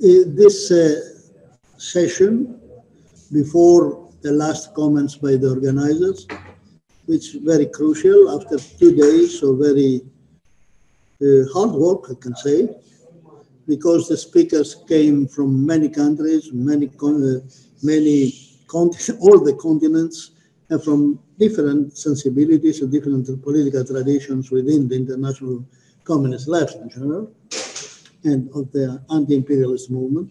this uh, session, before the last comments by the organizers, which is very crucial after two days of very uh, hard work, I can say, because the speakers came from many countries, many, uh, many all the continents, and from different sensibilities and different political traditions within the international communist left in general, and of the anti-imperialist movement.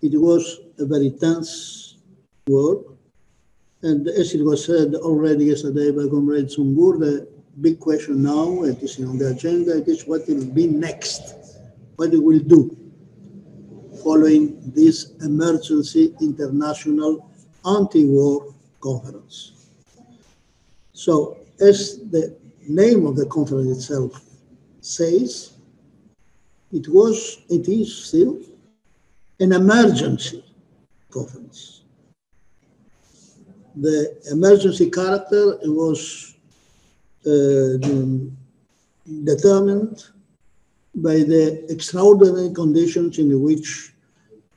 It was a very tense work, and as it was said already yesterday by Comrade Sungur, the big question now, it is on the agenda, it is what will be next, what we will do following this emergency international anti-war conference. So as the name of the conference itself says, it was, it is still an emergency conference. The emergency character was uh, determined by the extraordinary conditions in which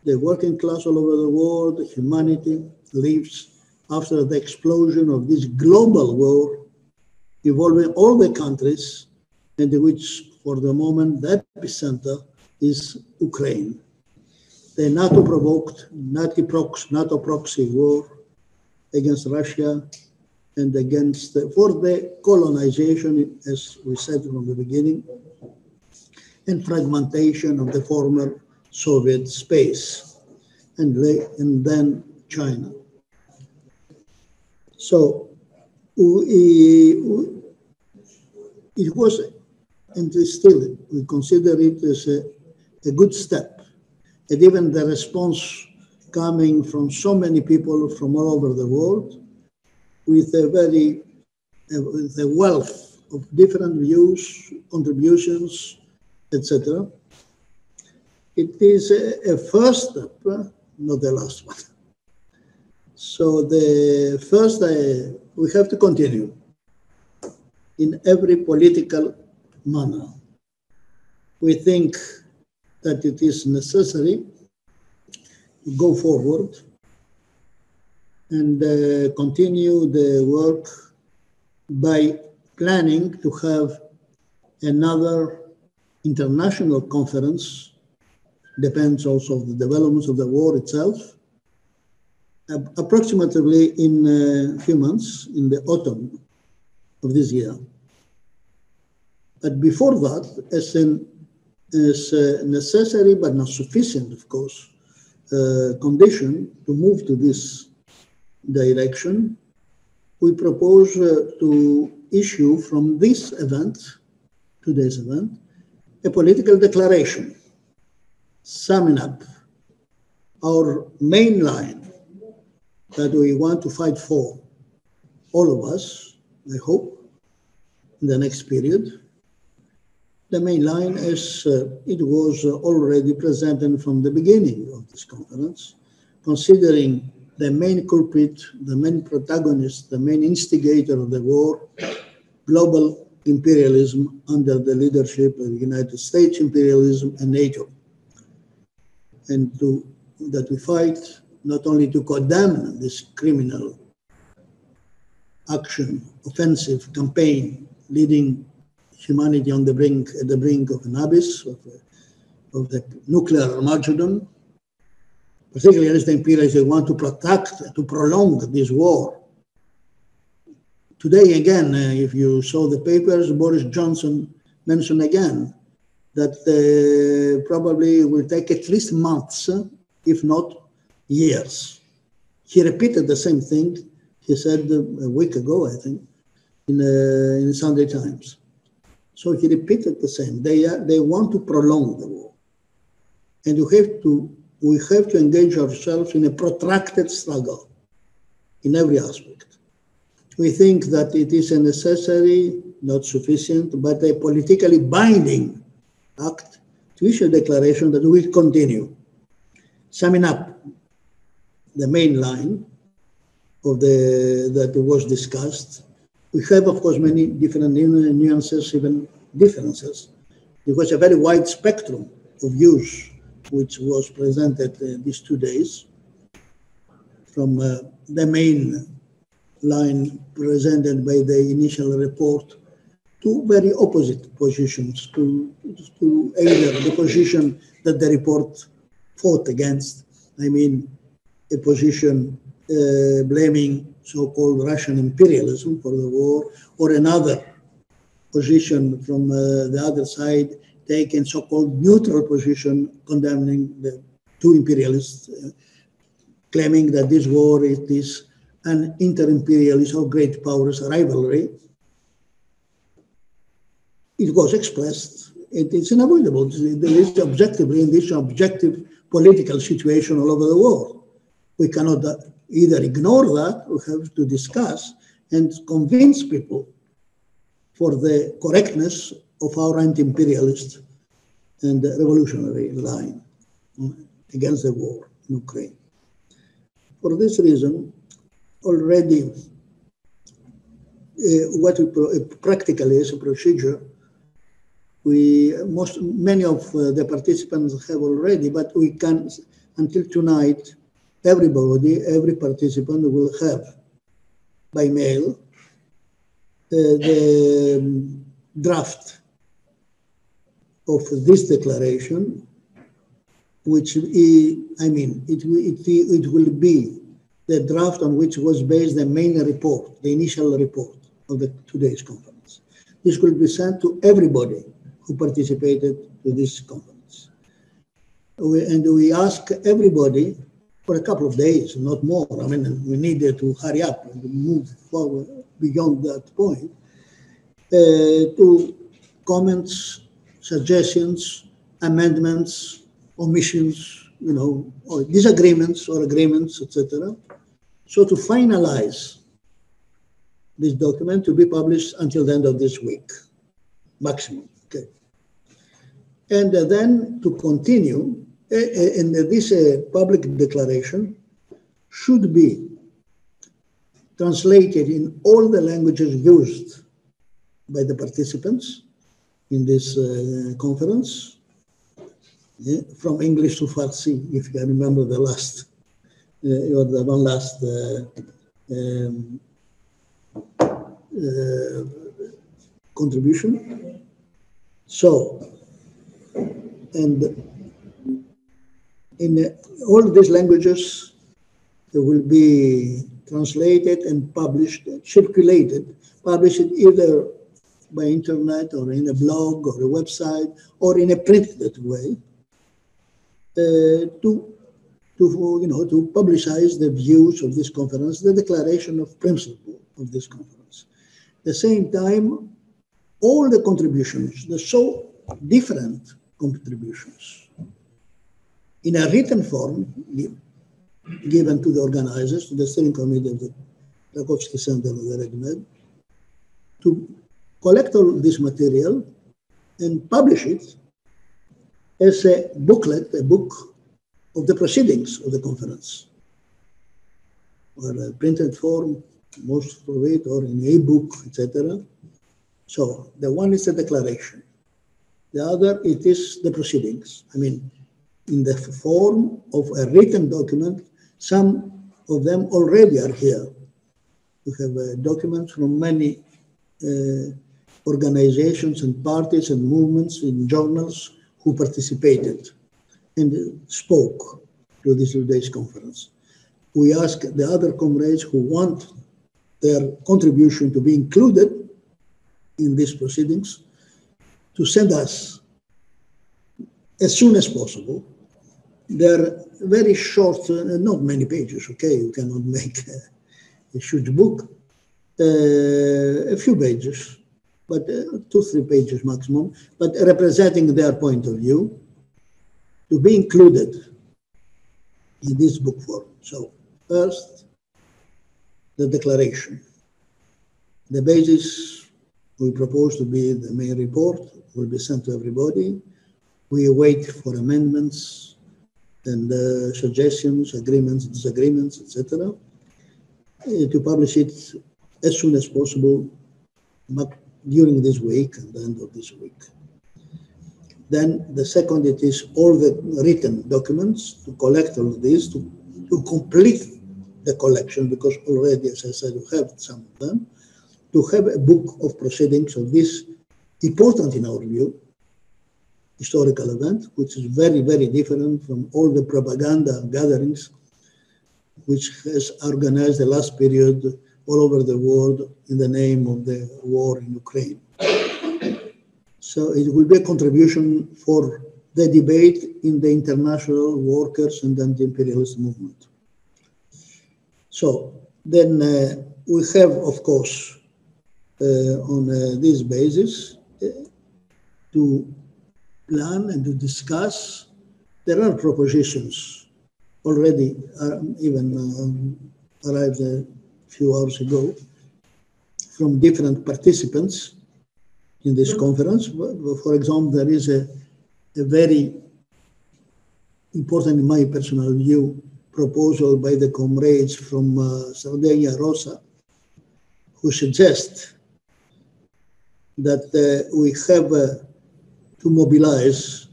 the working class all over the world, humanity lives after the explosion of this global war involving all the countries and which for the moment the epicenter is Ukraine. The NATO provoked NATO proxy, war against Russia and against for the colonization, as we said from the beginning, and fragmentation of the former Soviet space, and, and then China. So we, it was, and still, we consider it as a, a good step. And even the response coming from so many people from all over the world with a very, uh, with a wealth of different views, contributions, etc. It is a, a first step, not the last one. So the first, uh, we have to continue in every political manner. We think that it is necessary to go forward and uh, continue the work by planning to have another international conference, depends also on the developments of the war itself, approximately in a few months, in the autumn of this year. But before that, as, a necessary but not sufficient, of course, uh, condition to move to this direction, we propose uh, to issue from this event, today's event, a political declaration summing up our main line that we want to fight for, all of us, I hope, in the next period. The main line is uh, it was already presented from the beginning of this conference, considering the main culprit, the main protagonist, the main instigator of the war, global imperialism under the leadership of United States imperialism and NATO. And to, that we fight not only to condemn this criminal action, offensive campaign leading humanity on the brink, at the brink of an abyss of, of the nuclear Armageddon, particularly as the imperialists want to protect, to prolong this war. Today, again, uh, if you saw the papers, Boris Johnson mentioned again that uh, probably will take at least months, if not years. He repeated the same thing he said a week ago, I think, in, uh, in Sunday Times. So he repeated the same. They, are, they want to prolong the war. And you have to, we have to engage ourselves in a protracted struggle in every aspect. We think that it is a necessary, not sufficient, but a politically binding act to issue a declaration that will continue. Summing up, the main line of the that was discussed. We have, of course, many different nuances, even differences. It was a very wide spectrum of views which was presented uh, these two days from uh, the main line presented by the initial report to very opposite positions to, to either the position that the report fought against, I mean, a position uh, blaming so-called Russian imperialism for the war, or another position from uh, the other side taking so-called neutral position condemning the two imperialists, uh, claiming that this war is this an inter-imperialist or great powers rivalry. It was expressed. It is unavoidable. There is objectively in this objective political situation all over the world. We cannot uh, either ignore that, we have to discuss and convince people for the correctness of our anti-imperialist and revolutionary line against the war in Ukraine. For this reason, already uh, what uh, practically is a procedure, we most many of uh, the participants have already, but we can until tonight, everybody, every participant will have by mail uh, the um, draft of this declaration, which I mean, it, it, it will be the draft on which was based the main report, the initial report of the today's conference. This will be sent to everybody who participated to this conference. We, and we ask everybody for a couple of days, not more. I mean, we needed to hurry up and move forward beyond that point uh, to comments suggestions, amendments, omissions, you know, or disagreements or agreements, etc. So to finalize this document to be published until the end of this week, maximum. Okay. And uh, then to continue, and this uh, public declaration should be translated in all the languages used by the participants in this uh, conference, yeah, from English to Farsi, if you remember the last, uh, or the one last uh, um, uh, contribution. So, and in all these languages, will be translated and published, circulated, published either by internet or in a blog or a website or in a printed way uh, to to you know to publicize the views of this conference, the declaration of principle of this conference. At the same time, all the contributions, the so different contributions, in a written form given to the organizers, to the steering committee of the Rakovsky Center of the RedMed, to collect all this material and publish it as a booklet, a book of the proceedings of the conference, or a printed form, most of it, or in e-book, etc. So the one is a declaration. The other, it is the proceedings. I mean, in the form of a written document, some of them already are here. We have uh, documents from many uh, organizations and parties and movements and journals who participated and spoke to this today's conference. We ask the other comrades who want their contribution to be included in these proceedings to send us as soon as possible. They're very short, uh, not many pages, okay? You cannot make a, a huge book, uh, a few pages, but uh, two, three pages maximum, but representing their point of view to be included in this book form. So first, the declaration. The basis we propose to be the main report will be sent to everybody. We wait for amendments and uh, suggestions, agreements, disagreements, etc. To publish it as soon as possible, during this week and the end of this week. Then the second, it is all the written documents to collect all these, to, to complete the collection, because already, as I said, we have some of them, to have a book of proceedings of this important, in our view, historical event, which is very, very different from all the propaganda gatherings which has organized the last period all over the world in the name of the war in Ukraine. So it will be a contribution for the debate in the international workers and anti-imperialist movement. So then uh, we have, of course, uh, on uh, this basis, uh, to plan and to discuss. There are propositions already, uh, even uh, arrived a few hours ago, from different participants in this conference. For example, there is a, a very important, in my personal view, proposal by the comrades from uh, Sardinia Rosa, who suggest that uh, we have uh, to mobilize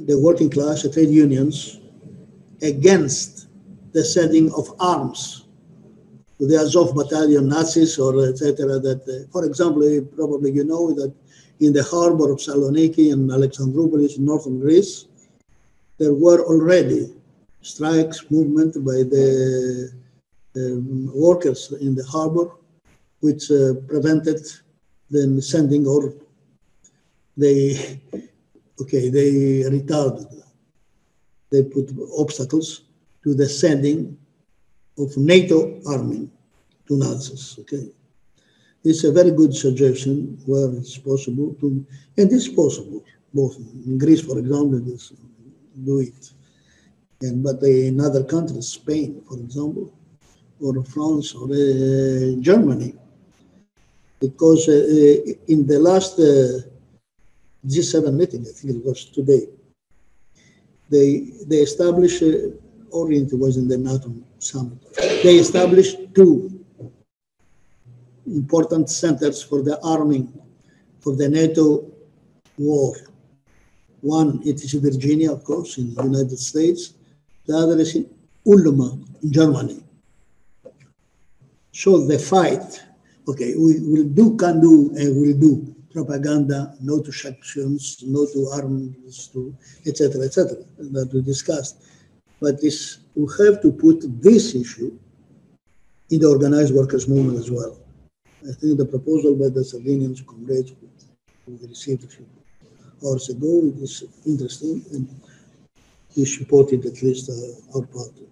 the working class, the trade unions, against the sending of arms to the Azov battalion Nazis or etc. That, uh, for example, probably you know that in the harbor of Saloniki and Alexandroupolis in northern Greece, there were already strikes movement by the um, workers in the harbor, which uh, prevented the sending or they okay they retarded they put obstacles to the sending of NATO army to Nazis. Okay, it's a very good suggestion where it's possible to, and it's possible both in Greece, for example, do it, and but in other countries, Spain, for example, or France or uh, Germany, because uh, in the last uh, G7 meeting, I think it was today, they they established uh, Orient was in the NATO summit. They established two important centers for the arming of the NATO war. One, it is in Virginia, of course, in the United States. The other is in Ulm, in Germany. So the fight, okay, we will do, can do, and will do propaganda, no to sanctions, no to arms, to etc., etc. that we discussed. But this, we have to put this issue in the organized workers' movement as well. I think the proposal by the Sardinians comrades we received a few hours ago it is interesting and we supported at least uh, our party.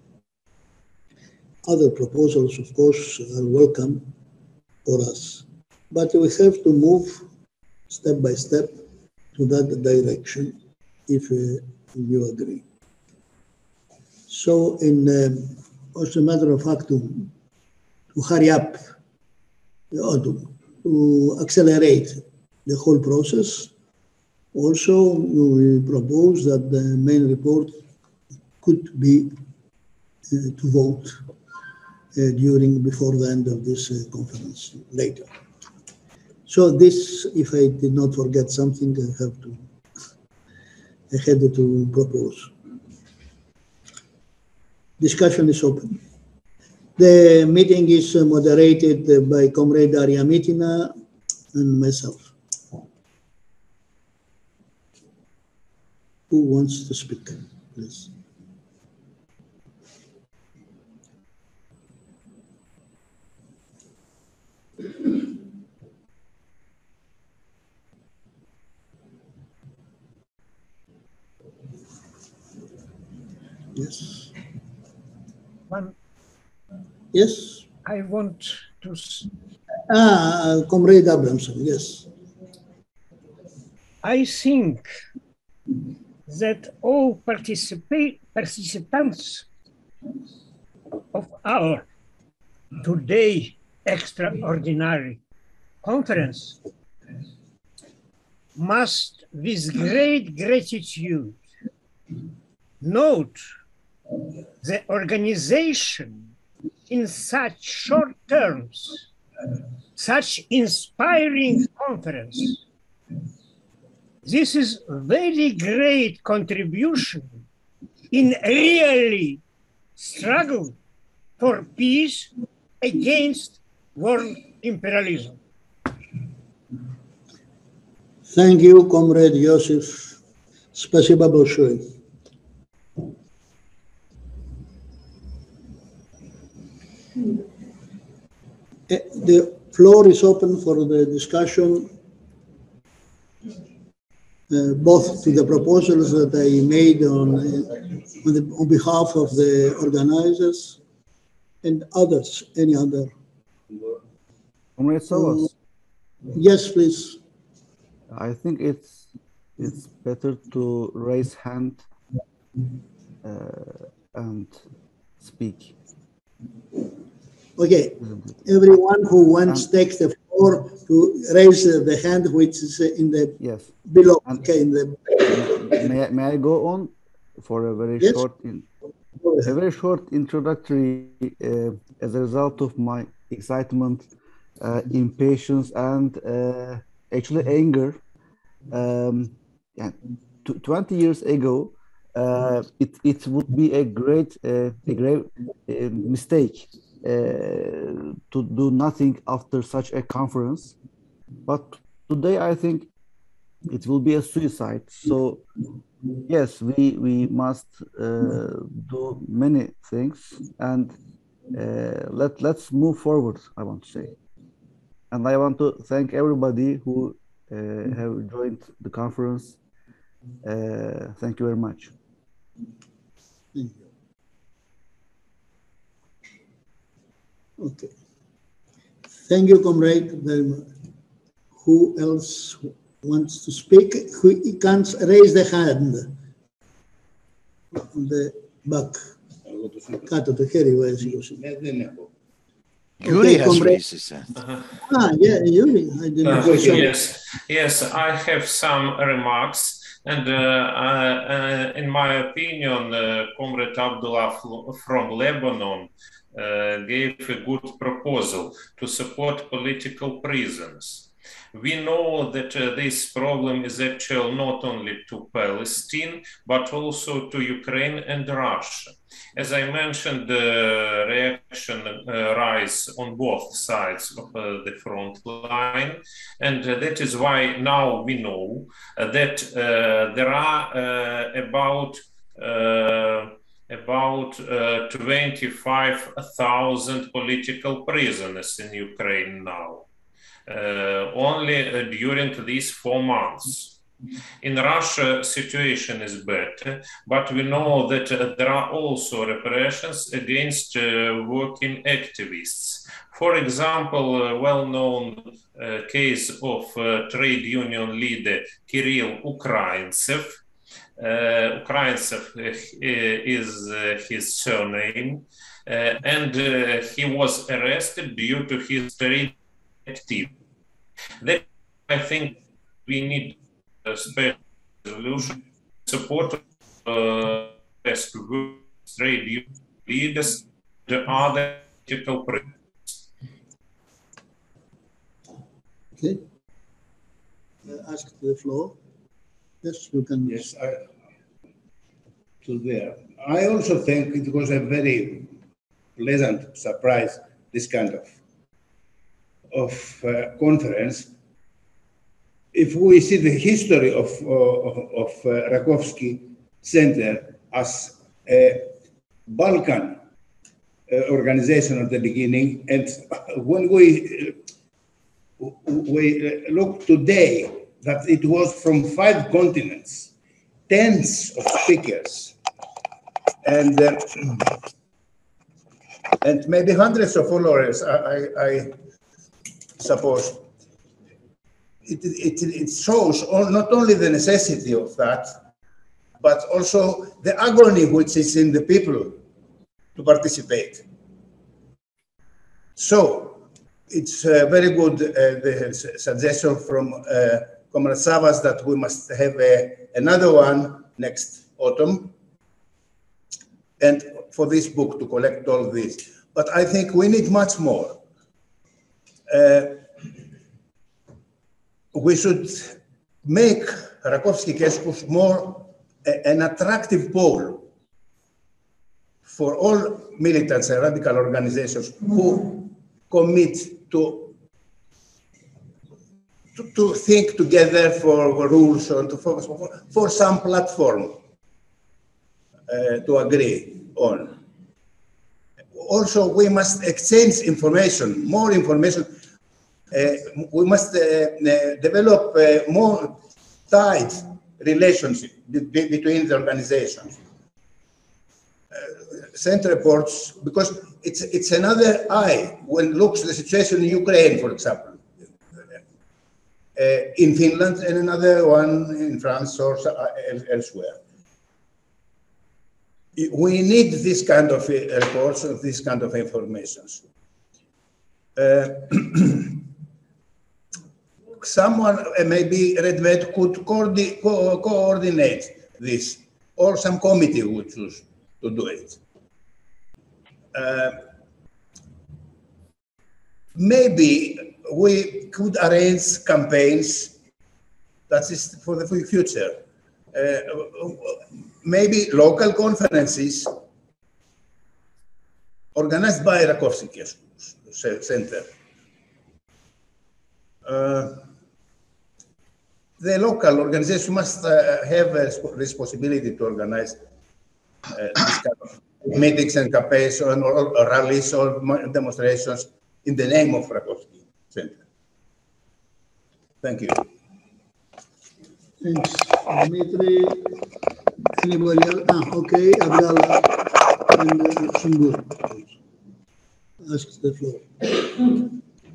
Other proposals, of course, are welcome for us. But we have to move step by step to that direction if uh, you agree. So, in um, also a matter of fact, to, to hurry up or to, to accelerate the whole process, also we propose that the main report could be uh, to vote uh, during before the end of this uh, conference later. So this, if I did not forget something, I have to, I had to propose. Discussion is open. The meeting is moderated by Comrade Daria Mitina and myself. Who wants to speak, please? Yes. One, Yes. I want to, Ah, Comrade Abramson, yes. I think that all participate, participants of our today extraordinary conference must with great gratitude note the organization in such short terms, such inspiring conference This is very great contribution in really struggle for peace against world imperialism. Thank you, Comrade Yosef. Спасибо большое. The floor is open for the discussion, uh, both to the proposals that I made on, uh, on the- on behalf of the organizers and others, any other. Comrade Savas, Yes, please. I think it's it's better to raise hand uh, and speak. Okay, everyone who wants takes the floor to raise the hand which is in the Yes. below, And- okay, in the. May I, may I go on for a very Yes. short in, a very short introductory uh, as a result of my excitement, uh, impatience, and uh, actually anger. Um, yeah, tw- 20 years ago, uh, it, it would be a great uh, a great uh, mistake to do nothing after such a conference. But today, I think it will be a suicide. So yes, we we must uh, do many things and uh, let let's move forward. I want to say, and I want to thank everybody who uh, have joined the conference. Uh, thank you very much. Thank you. Okay. Thank you, comrade, very much. Who else wants to speak? Who can raise the hand? On the back. Εγώ το σήκωσα. Κάτω το χέρι, ο έσυγος. Ναι, δεν έχω. Yuri Okay, has comrade. raised his hand. Ah, yeah, Yuri, I didn't. Uh, sorry. Yes, yes, I have some remarks, and uh, uh, uh, in my opinion, uh, Comrade Abdullah fl- from Lebanon uh, gave a good proposal to support political prisons. We know that uh, this problem is actual not only to Palestine, but also to Ukraine and Russia. As I mentioned, the reaction uh, rise on both sides of uh, the front line, and uh, that is why now we know uh, that uh, there are uh, about uh, about uh, 25,000 political prisoners in Ukraine now, uh, only uh, during these four months. In Russia, situation is better, but we know that uh, there are also repressions against uh, working activists. For example, a well-known uh, case of trade union leader Kirill Ukraintsev. Uh, uh, is uh, his surname, uh, and uh, he was arrested due to his trade activity. That I think we need a special resolution support uh, trade leaders, the other political. Okay. Uh, Ask the floor. Yes, you can. Yes, I, to there. I also think it was a very pleasant surprise, this kind of, of uh, conference. If we see the history of, uh, of, uh, Rakovsky Center as a Balkan uh, organization at the beginning, and when we uh, we uh, look today that it was from five continents, tens of speakers, and uh, and maybe hundreds of followers. I, I, I suppose it, it, it shows not only the necessity of that, but also the agony which is in the people to participate. So it's uh, very good, uh, the suggestion from uh, Comrade Savas that we must have another one next autumn. And for this book to collect all this. But I think we need much more. Uh, we should make Rakovsky Keskus more a- an attractive pole for all militants and radical organizations who commit to to, to think together for rules or to focus for, for some platform uh, to agree on. Also, we must exchange information, more information. Uh, we must uh, uh, develop uh, more tight relationship be- be- between the organizations. Send reports because it's it's another eye when looks the situation in Ukraine, for example in Finland and another one in France or uh, elsewhere. We need this kind of uh, reports, of this kind of informations. Uh, someone, uh, maybe RedMed could coordi- co- coordinate this, or some committee would choose to do it. Uh, maybe we could arrange campaigns that is for the future. Uh, maybe local conferences organized by Rakovsky Center. Uh, the local organization must uh, have a responsibility to organize uh, kind of meetings and campaigns or, or, or rallies or demonstrations in the name of Rakovsky Center. Thank you. Thanks, Dimitri. Anybody else? Ah, okay, Abdallah and uh, Sungur. Ask the floor.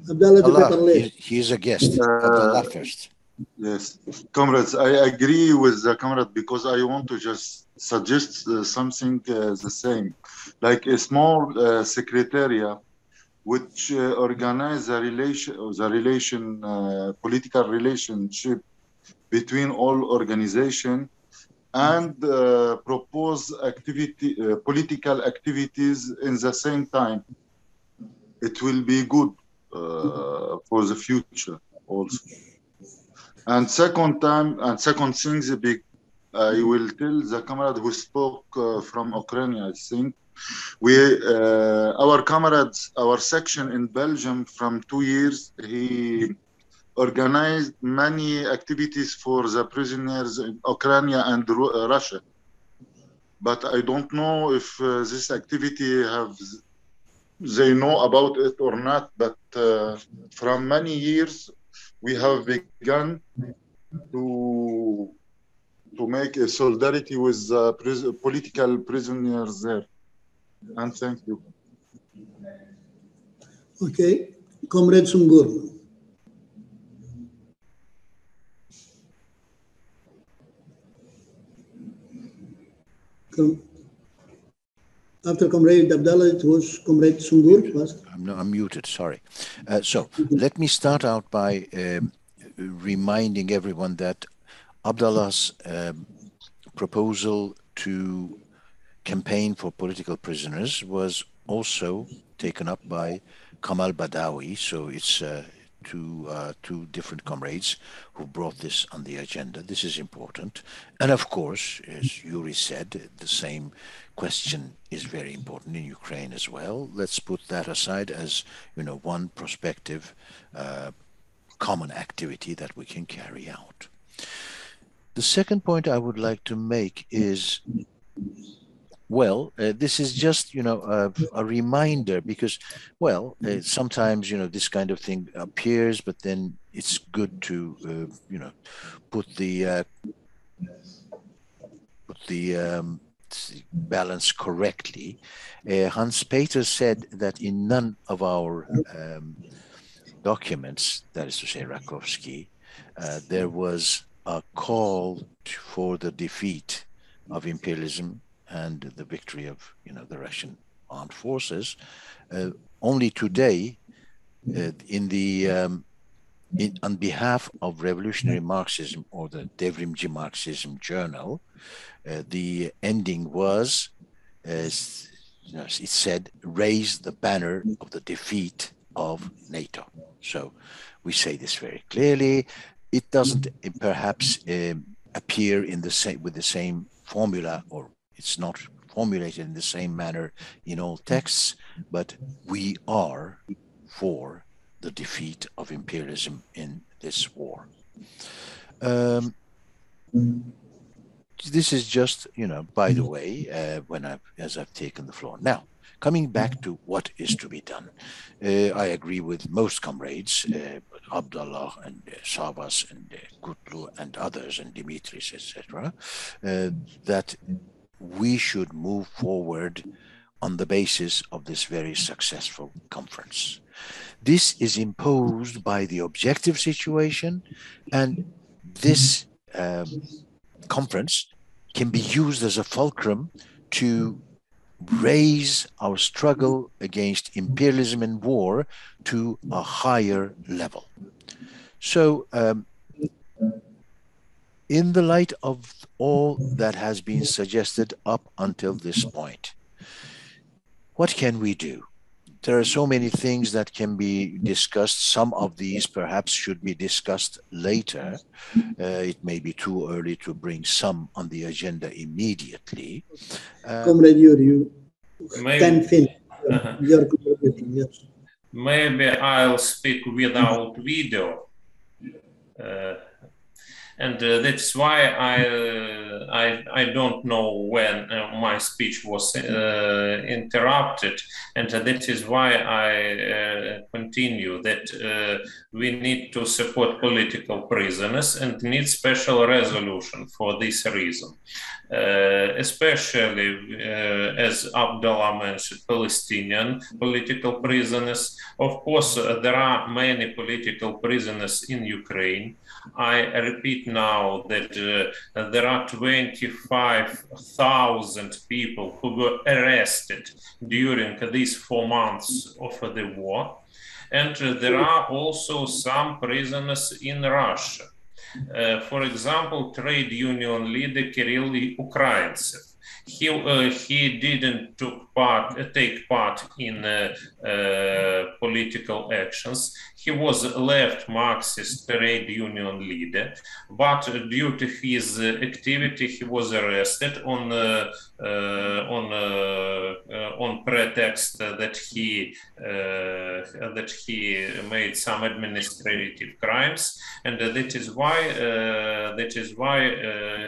Abdallah Allah, Peterle. he, he is a guest. Uh, Abdullah first. Yes, comrades, I agree with the comrade because I want to just suggest uh, something uh, the same, like a small uh, secretariat which uh, organize the relation, the relation, uh, political relationship between all organization and uh, propose activity, uh, political activities in the same time. It will be good uh, for the future also. And second time, and second thing, I will tell the comrade who spoke uh, from Ukraine, I think, we, uh, our comrades, our section in Belgium from two years, he organized many activities for the prisoners in Ukraine and Ru- uh, Russia. But I don't know if uh, this activity have, they know about it or not, but uh, from many years, we have begun to to make a solidarity with political prisoners there. And thank you. Okay, Comrade Sungur. After Comrade Abdallah, it was Comrade Sungur first. I'm, no, I'm muted, sorry. Uh, so let me start out by um, reminding everyone that Abdallah's um, proposal to campaign for political prisoners was also taken up by Kamal Badawi. So it's uh, two, uh, two different comrades who brought this on the agenda. This is important. And of course, as Yuri said, the same question is very important in Ukraine as well. Let's put that aside as, you know, one prospective uh, common activity that we can carry out. The second point I would like to make is well, uh, this is just you know a, a reminder because, well, uh, sometimes you know this kind of thing appears, but then it's good to uh, you know put the uh, put the um, balance correctly. Uh, Hans Peter said that in none of our um, documents, that is to say, Rakovsky, uh, there was a call for the defeat of imperialism and the victory of you know the Russian armed forces. Uh, only today, uh, in the um, in, on behalf of Revolutionary Marxism or the Devrimci Marxism Journal, uh, the ending was, as you know, it said, raise the banner of the defeat of NATO. So we say this very clearly. it doesn't perhaps um, appear in the same with the same formula, or it's not formulated in the same manner in all texts, but we are for the defeat of imperialism in this war. Um, this is just, you know, by the way, uh, when I've, as I've taken the floor. Now, coming back to what is to be done, uh, I agree with most comrades, uh, Abdullah and uh, Savas and uh, Kutlu and others and Dimitris, etc., uh, that we should move forward on the basis of this very successful conference. This is imposed by the objective situation, and this um, conference can be used as a fulcrum to raise our struggle against imperialism and war to a higher level. So, um, in the light of all that has been suggested up until this point, what can we do? There are so many things that can be discussed. Some of these perhaps should be discussed later. Uh, it may be too early to bring some on the agenda immediately. Uh, Comrade Yuri, you maybe, can finish uh-huh. your contributing, yes. Maybe I'll speak without video. Uh, and uh, that's why I, uh, I, I don't know when uh, my speech was uh, interrupted, and that is why I uh, continue that uh, we need to support political prisoners and need special resolution for this reason. especially as Abdullah mentioned, Palestinian political prisoners. Of course, there are many political prisoners in Ukraine. I repeat now that uh, there are 25,000 people who were arrested during these four months of the war. And uh, there are also some prisoners in Russia. Uh, for example, trade union leader Kirill Ukraintsev he uh, he didn't took part uh, take part in uh, political actions. He was left Marxist trade union leader, but due to his activity, he was arrested on uh, Uh, on uh, uh, on pretext that he that he made some administrative crimes, and that is why that is why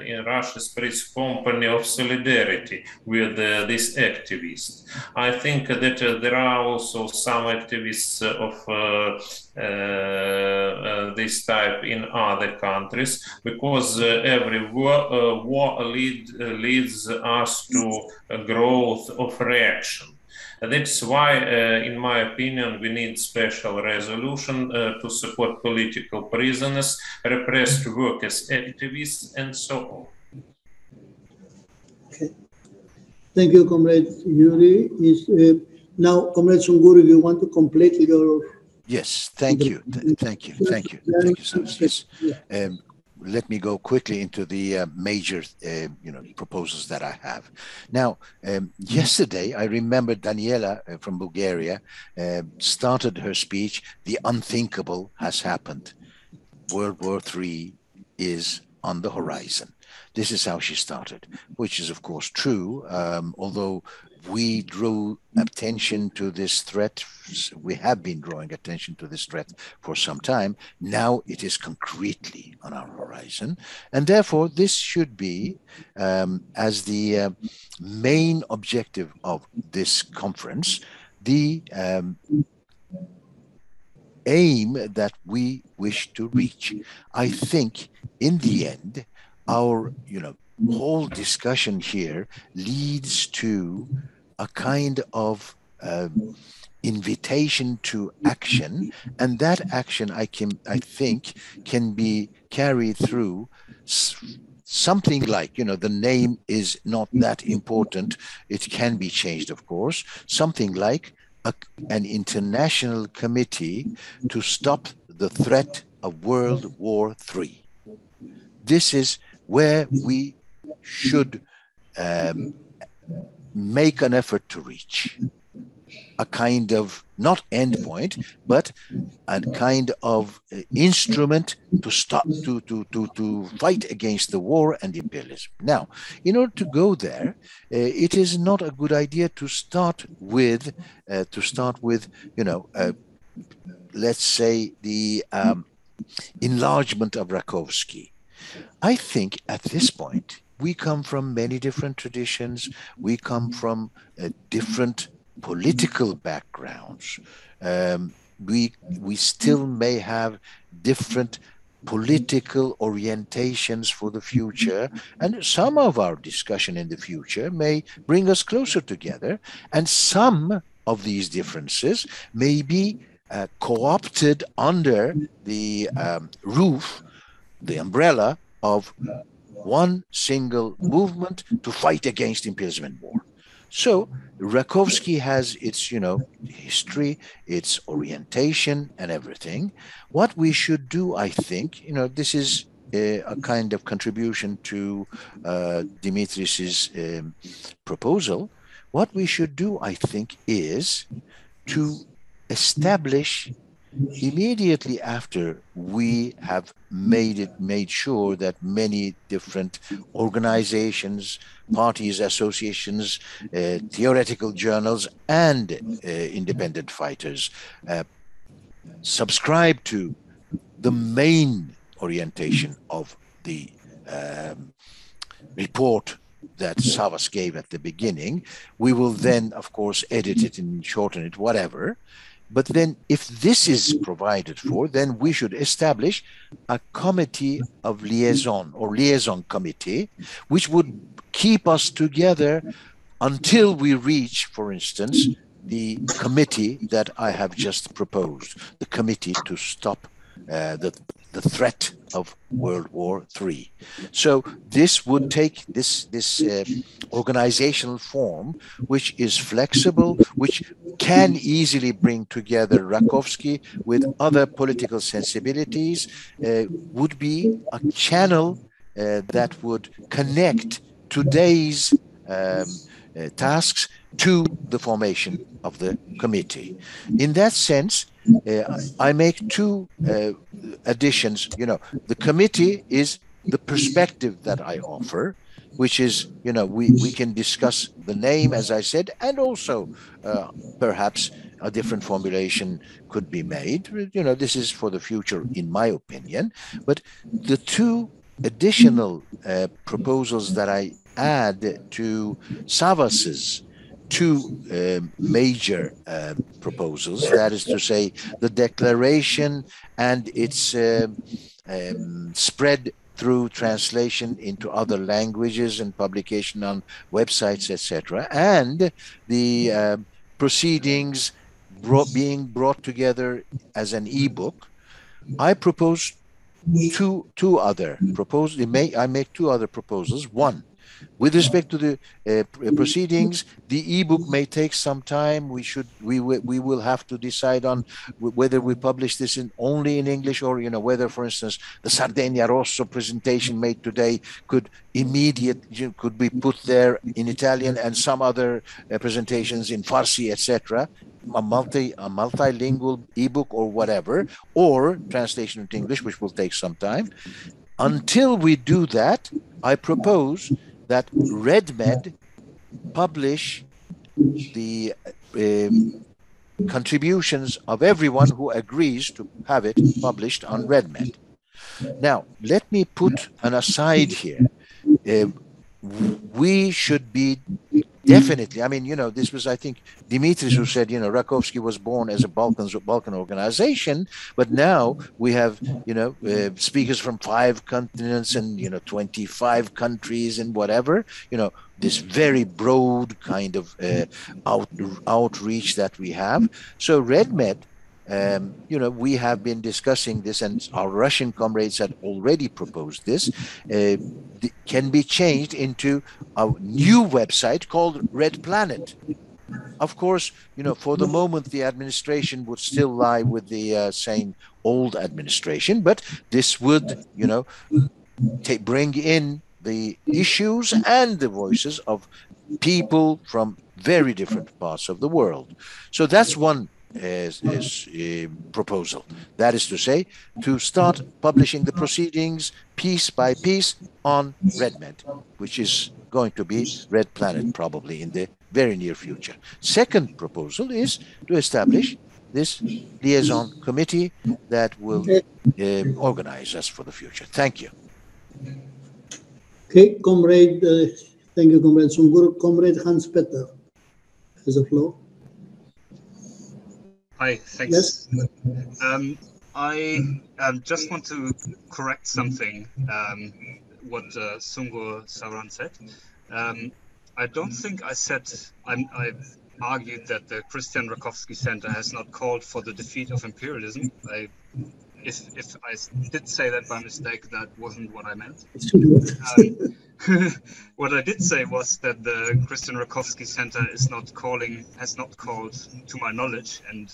in Russia spreads company of solidarity with uh, these activists. I think that uh, there are also some activists of uh, this type in other countries because every war, war lead, leads us to a growth of reaction. That's why, uh, in my opinion, we need special resolution uh, to support political prisoners, repressed workers, activists, and so on. Okay. Thank you, Comrade Yuri. Is, uh, now, Comrade Sunguru, if you want to complete your... Yes, thank you. Th thank you. Thank you. Thank you so much. Yes. Um, let me go quickly into the uh, major, uh, you know, proposals that I have. Now, um, yesterday, I remember Daniela uh, from Bulgaria uh, started her speech, the unthinkable has happened. World War III is on the horizon. This is how she started, which is, of course, true, um, although we drew attention to this threat. We have been drawing attention to this threat for some time. Now it is concretely on our horizon. And therefore, this should be, um, as the uh, main objective of this conference, the um, aim that we wish to reach. I think in the end, our you know whole discussion here leads to a kind of um, invitation to action and that action i can i think can be carried through something like you know the name is not that important. It can be changed of course. Something like a, an international committee to stop the threat of world war 3 this is where we should um, make an effort to reach. a kind of not endpoint, but a kind of uh, instrument to stop to, to to to fight against the war and imperialism. Now, in order to go there, uh, it is not a good idea to start with uh, to start with you know uh, let's say the um, enlargement of Rakovsky. I think at this point we come from many different traditions. We come from uh, different political backgrounds. Um, we we still may have different political orientations for the future, and some of our discussion in the future may bring us closer together, and some of these differences may be uh, co-opted under the um, roof, the umbrella of one single movement to fight against imperialism war. So Rakovsky has its, you know, history, its orientation, and everything. What we should do, I think, you know, this is a, a kind of contribution to uh, Dimitris's um, proposal. What we should do, I think, is to establish immediately after we have made it made sure that many different organizations parties associations uh, theoretical journals and uh, independent fighters uh, subscribe to the main orientation of the um, report that Savas gave at the beginning. We will then, of course, edit it and shorten it, whatever. But then, if this is provided for, then we should establish a committee of liaison or liaison committee, which would keep us together until we reach, for instance, the committee that I have just proposed, the committee to stop uh, the the threat of World War III. So this would take this this uh, organizational form, which is flexible, which can easily bring together Rakovsky with other political sensibilities, uh, would be a channel uh, that would connect today's um, uh, tasks to the formation of the committee. In that sense, I make two uh, additions. You know, the committee is the perspective that I offer, which is, you know, we, we can discuss the name, as I said, and also uh, perhaps a different formulation could be made. You know, this is for the future, in my opinion. But the two additional uh, proposals that I add to Savas's two uh, major uh, proposals. That is to say, the declaration and its uh, um, spread through translation into other languages and publication on websites, etc., and the uh, proceedings brought, being brought together as an e-book. I propose two two other proposals. I make two other proposals. One with respect to the uh, proceedings, the ebook may take some time. We should we we will have to decide on whether we publish this in only in English or you know whether, for instance, the Sardegna Rosso presentation made today could immediately could be put there in Italian and some other uh, presentations in Farsi, etc. A multi a multilingual ebook or whatever, or translation into English, which will take some time. Until we do that, I propose that RedMed publish the um, contributions of everyone who agrees to have it published on RedMed. Now, let me put an aside here. Uh, we should be definitely. I mean, you know, this was, I think, Dimitris who said, you know, Rakovsky was born as a Balkans Balkan organization, but now we have, you know, uh, speakers from five continents and you know, 25 countries and whatever. You know, this very broad kind of uh, out, outreach that we have. So RedMed um, you know, we have been discussing this, and our Russian comrades had already proposed this. Uh, can be changed into a new website called Red Planet. Of course, you know, for the moment, the administration would still lie with the uh, same old administration, but this would, you know, bring in the issues and the voices of people from very different parts of the world. So that's one is, is uh, proposal. That is to say, to start publishing the proceedings piece by piece on RedMed, which is going to be Red Planet probably in the very near future. Second proposal is to establish this liaison committee that will uh, organize us for the future. Thank you. Okay, comrade, uh, thank you, comrade Sungur. Comrade Hans Peter has the floor. Hi, thanks. Yes. Um, I um, just want to correct something, um, what uh, Sungur Saran said. Um, I don't think I said, I'm, I've argued that the Christian Rakovsky Center has not called for the defeat of imperialism. I, if, if I did say that by mistake, that wasn't what I meant. Um, what I did say was that the Christian Rakovsky Center is not calling, has not called, to my knowledge, and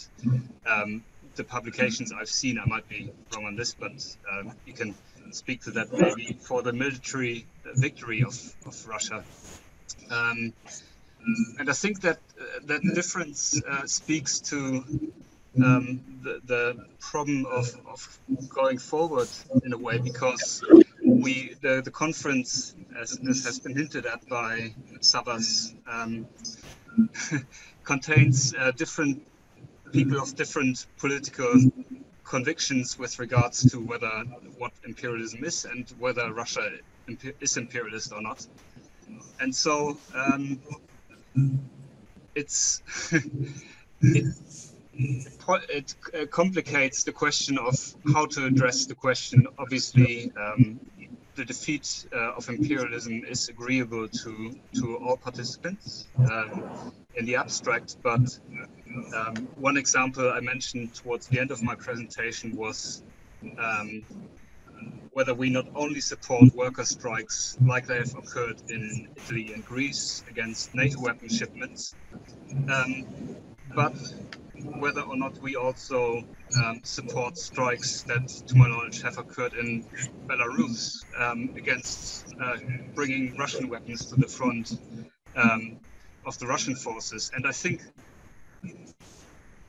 um, the publications I've seen, I might be wrong on this, but um, you can speak to that maybe for the military victory of, of Russia. Um, and I think that uh, that difference uh, speaks to um, the, the problem of, of going forward in a way because we the, the conference as, as has been hinted at by Savas um, contains uh, different people of different political convictions with regards to whether what imperialism is and whether Russia is imperialist or not. And so um, it's it, it uh, complicates the question of how to address the question. Obviously, um, the defeat uh, of imperialism is agreeable to to all participants um, in the abstract. But um, one example I mentioned towards the end of my presentation was um, whether we not only support worker strikes like they have occurred in Italy and Greece against NATO weapon shipments, um, but whether or not we also um, support strikes that, to my knowledge, have occurred in Belarus um, against uh, bringing Russian weapons to the front um, of the Russian forces. And I think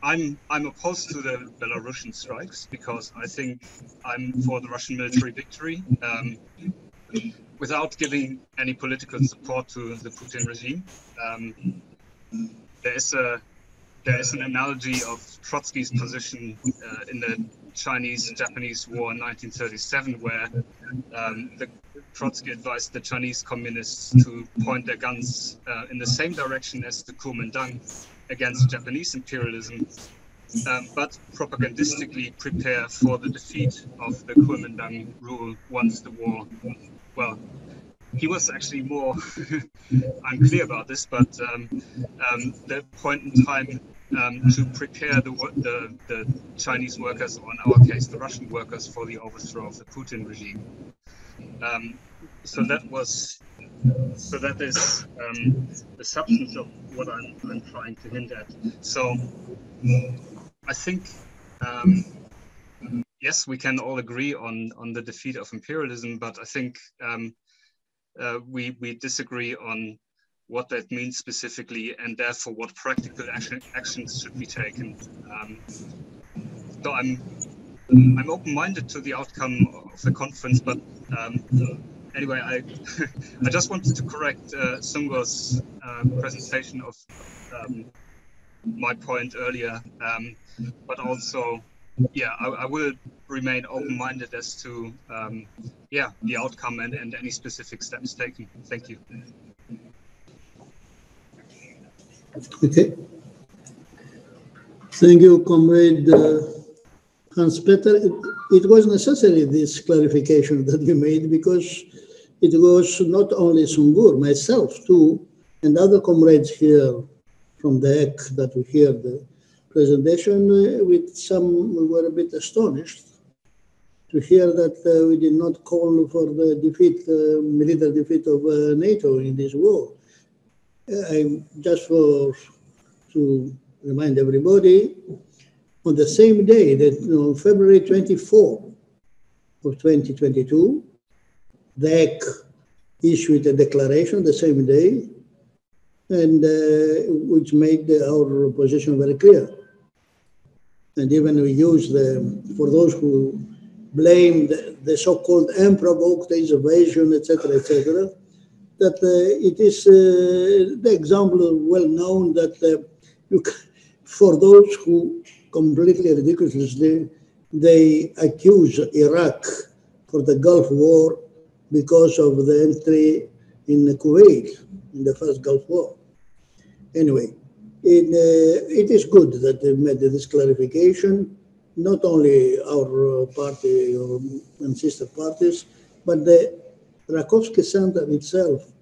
I'm I'm opposed to the Belarusian strikes because I think I'm for the Russian military victory um, without giving any political support to the Putin regime. Um, there is a there is an analogy of Trotsky's position uh, in the Chinese-Japanese War in 1937, where um, the, Trotsky advised the Chinese communists to point their guns uh, in the same direction as the Kuomintang against Japanese imperialism, um, but propagandistically prepare for the defeat of the Kuomintang rule once the war. Well, he was actually more unclear about this, but um, um, the point in time um, to prepare the, the, the Chinese workers, or in our case, the Russian workers, for the overthrow of the Putin regime. Um, so that was so that is um, the substance of what I'm, I'm, trying to hint at. So I think um, yes, we can all agree on on the defeat of imperialism, but I think um, uh, we we disagree on what that means specifically, and therefore what practical action, actions should be taken. Um, so I'm I'm open-minded to the outcome of the conference, but um, anyway, I I just wanted to correct uh, Sungur's uh, presentation of um, my point earlier, um, but also, yeah, I, I will remain open-minded as to um, yeah the outcome and, and any specific steps taken. Thank you. Okay. Thank you, comrade. Uh, Hans Peter, it, it, was necessary this clarification that you made because it was not only Sungur, myself too, and other comrades here from the EC that we hear the presentation, uh, with some we were a bit astonished to hear that uh, we did not call for the defeat, uh, military defeat of uh, NATO in this war. Uh, just for to remind everybody, on the same day, that you know, February 24 of 2022, the EC issued a declaration the same day and uh, which made our position very clear. And even we use the, for those who blame the, the so-called unprovoked invasion, etc., etc., that uh, it is uh, the example well known that uh, you, for those who completely ridiculously they accuse Iraq for the Gulf War because of the entry in Kuwait in the first Gulf War. Anyway, it, uh, it is good that they made this clarification, not only our party or, sister parties, but the Rakovsky Center itself,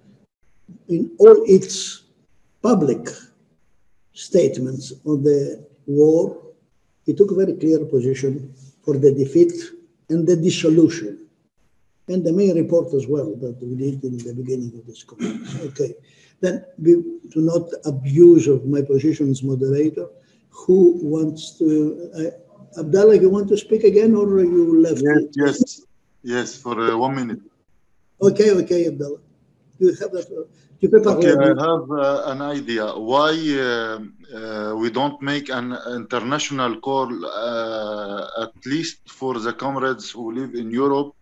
in all its public statements on the war, he took a very clear position for the defeat and the dissolution. And the main report as well that we did in the beginning of this conference. Okay. Then we do not abuse of my position as moderator. Who wants to, uh, Abdallah, you want to speak again or you left? Yes, yes, yes, for uh, one minute. Okay, okay, Abdallah. You have that. Peux. Okay, I have uh, an idea. Why uh, uh, we don't make an international call, uh, at least for the comrades who live in Europe,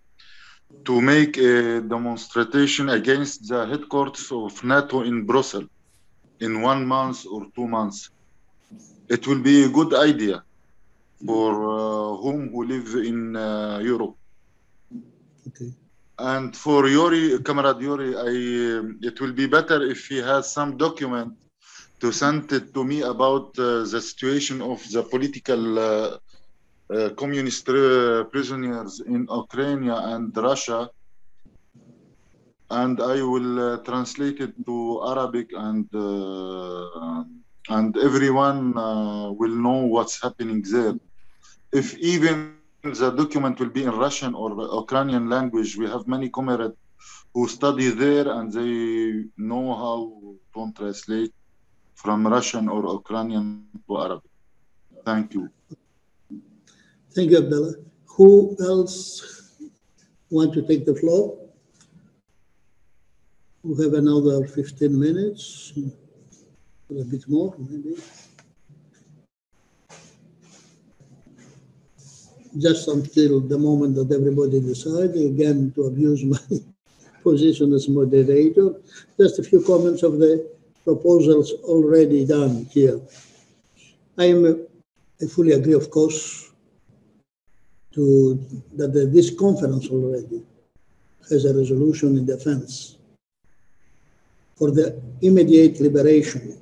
to make a demonstration against the headquarters of NATO in Brussels in one month or two months. It will be a good idea for uh, whom who live in uh, Europe. Okay. And for Yuri, Comrade Yuri, I, it will be better if he has some document to send it to me about uh, the situation of the political uh, uh, communist uh, prisoners in Ukraine and Russia. And I will uh, translate it to Arabic and uh, and everyone will know what's happening there. If even the document will be in Russian or Ukrainian language, we have many comrades who study there and they know how to translate from Russian or Ukrainian to Arabic. Thank you. Thank you, Abdallah. Who else want to take the floor? We have another 15 minutes, a bit more, maybe. Just until the moment that everybody decides, again, to abuse my position as moderator. Just a few comments of the proposals already done here. I am, I fully agree, of course, to that the, this conference already has a resolution in defense for the immediate liberation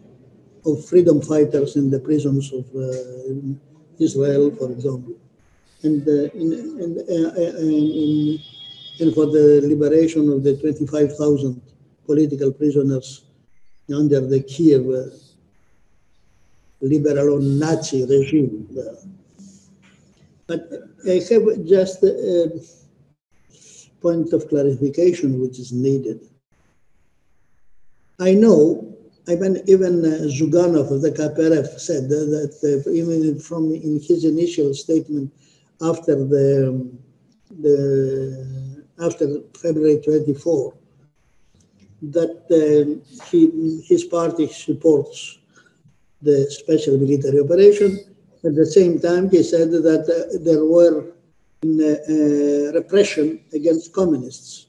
of freedom fighters in the prisons of uh, Israel, for example, and, uh, in, and, uh, in, and for the liberation of the 25,000 political prisoners under the Kiev uh, liberal or Nazi regime. But I have just a point of clarification which is needed. I know, even, even uh, Zyuganov of the KPRF said that, that uh, even from in his initial statement after the, um, the after February 24, that uh, he, his party supports the special military operation. At the same time, he said that uh, there were uh, repression against communists,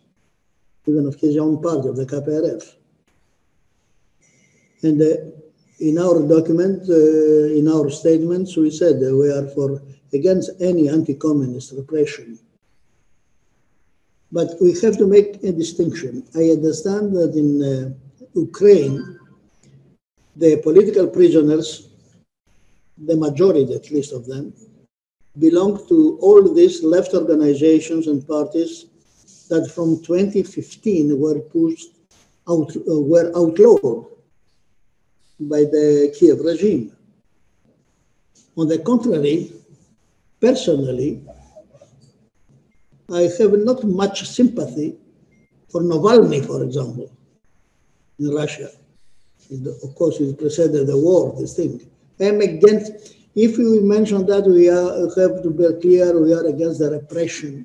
even of his own party, of the KPRF. And uh, in our document, uh, in our statements, we said we are for against any anti-communist repression. But we have to make a distinction. I understand that in uh, Ukraine, the political prisoners, the majority at least of them, belong to all these left organizations and parties that from 2015 were pushed out, uh, were outlawed by the Kiev regime. On the contrary, personally, I have not much sympathy for Navalny, for example, in Russia. Of course, he preceded the war, this thing. I'm against, if we mention that, we are, have to be clear we are against the repression,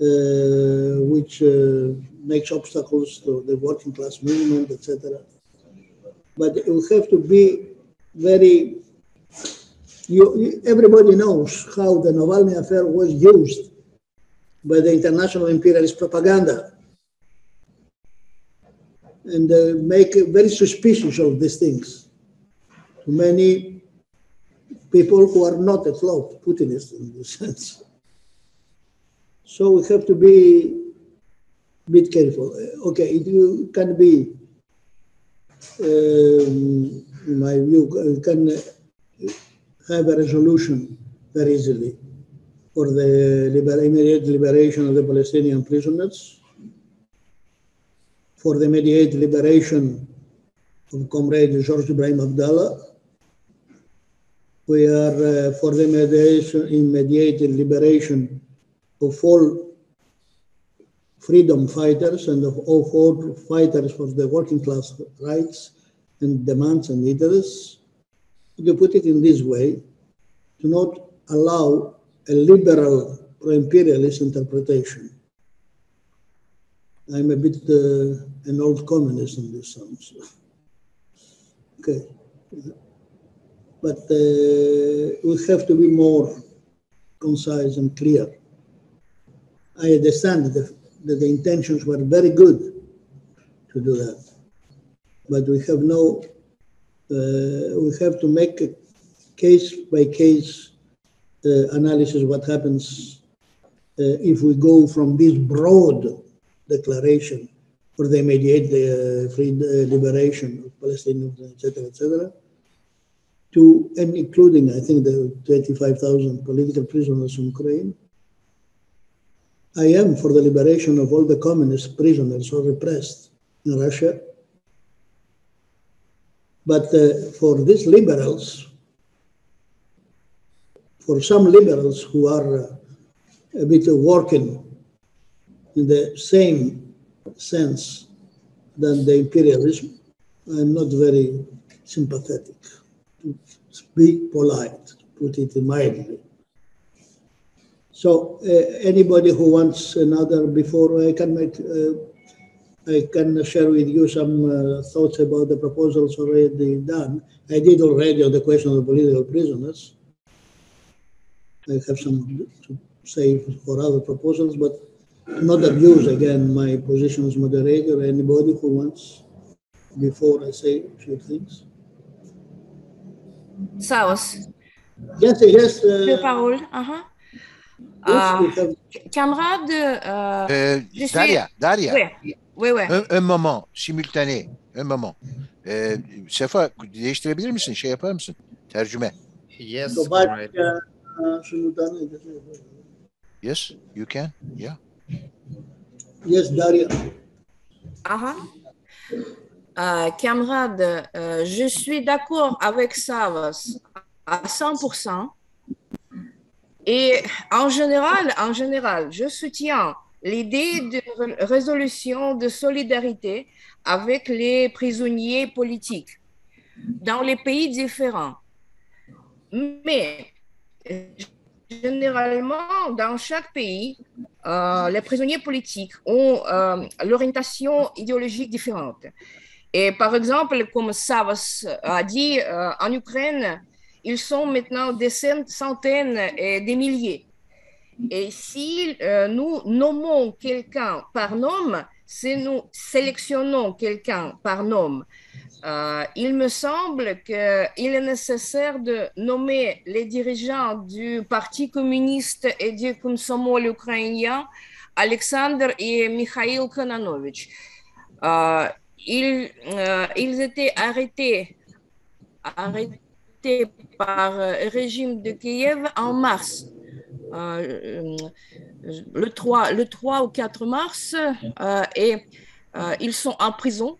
uh, which uh, makes obstacles to the working class movement, etc. but you have to be very. You, everybody knows how the Navalny affair was used by the international imperialist propaganda and uh, make very suspicious of these things to many people who are not at all Putinists in this sense. So we have to be a bit careful. Uh, Okay, it you can be, um, in my view, uh, can have a resolution very easily for the liber- immediate liberation of the Palestinian prisoners, for the immediate liberation of Comrade George Ibrahim Abdallah. We are uh, for the immediate, liberation of all freedom fighters and of all fighters for the working class rights and demands and interests. To put it in this way, to not allow a liberal pro-imperialist interpretation. I'm a bit uh, an old communist in this sense. Okay. But uh, we have to be more concise and clear. I understand that that the intentions were very good to do that. But we have no, we have to make a case by case uh, analysis what happens uh, if we go from this broad declaration for the immediate uh, free uh, liberation of Palestinians, etc., etc., to and including, I think, the 25,000 political prisoners in Ukraine. I am for the liberation of all the communist prisoners are repressed in Russia. But uh, for these liberals, for some liberals who are uh, a bit working in the same sense than the imperialism, I'm not very sympathetic, to be polite, to put it mildly. So uh, anybody who wants another before I can make, uh, I can share with you some uh, thoughts about the proposals already done. I did already on the question of political prisoners. I have some to say for other proposals, but not abuse again my position as moderator. Anybody who wants before I say a few things. Savas, Yes, yes. de Uh, parole. uh-huh. yes, Ah, we have camarade, euh, Euh, je suis- Daria, Daria, oui, oui, oui. un, un moment, simultané, un moment. Ee, Sefa, değiştirebilir misin? Şey yapar mısın? Tercüme. Yes, uh, simultaneous. Yes, you can. Yeah. Yes, Daria. Ah, ah. Euh, camarade, euh, je suis d'accord avec Savas à 100%. Et en général, en général, je soutiens l'idée de résolution de solidarité avec les prisonniers politiques dans les pays différents. Mais généralement, dans chaque pays, euh, les prisonniers politiques ont euh, l'orientation idéologique différente. Et par exemple, comme Savas a dit, euh, en Ukraine, ils sont maintenant des cent- centaines et des milliers. Et si euh, nous nommons quelqu'un par nom, si nous sélectionnons quelqu'un par nom, euh, il me semble qu'il est nécessaire de nommer les dirigeants du Parti communiste et du Komsomol ukrainien, Alexander et Mikhail Konanovich. Euh, ils, euh, ils étaient arrêtés, arrêtés par le régime de Kiev en mars. Euh, euh, le, 3, le 3 ou 4 mars, euh, et ils sont en prison.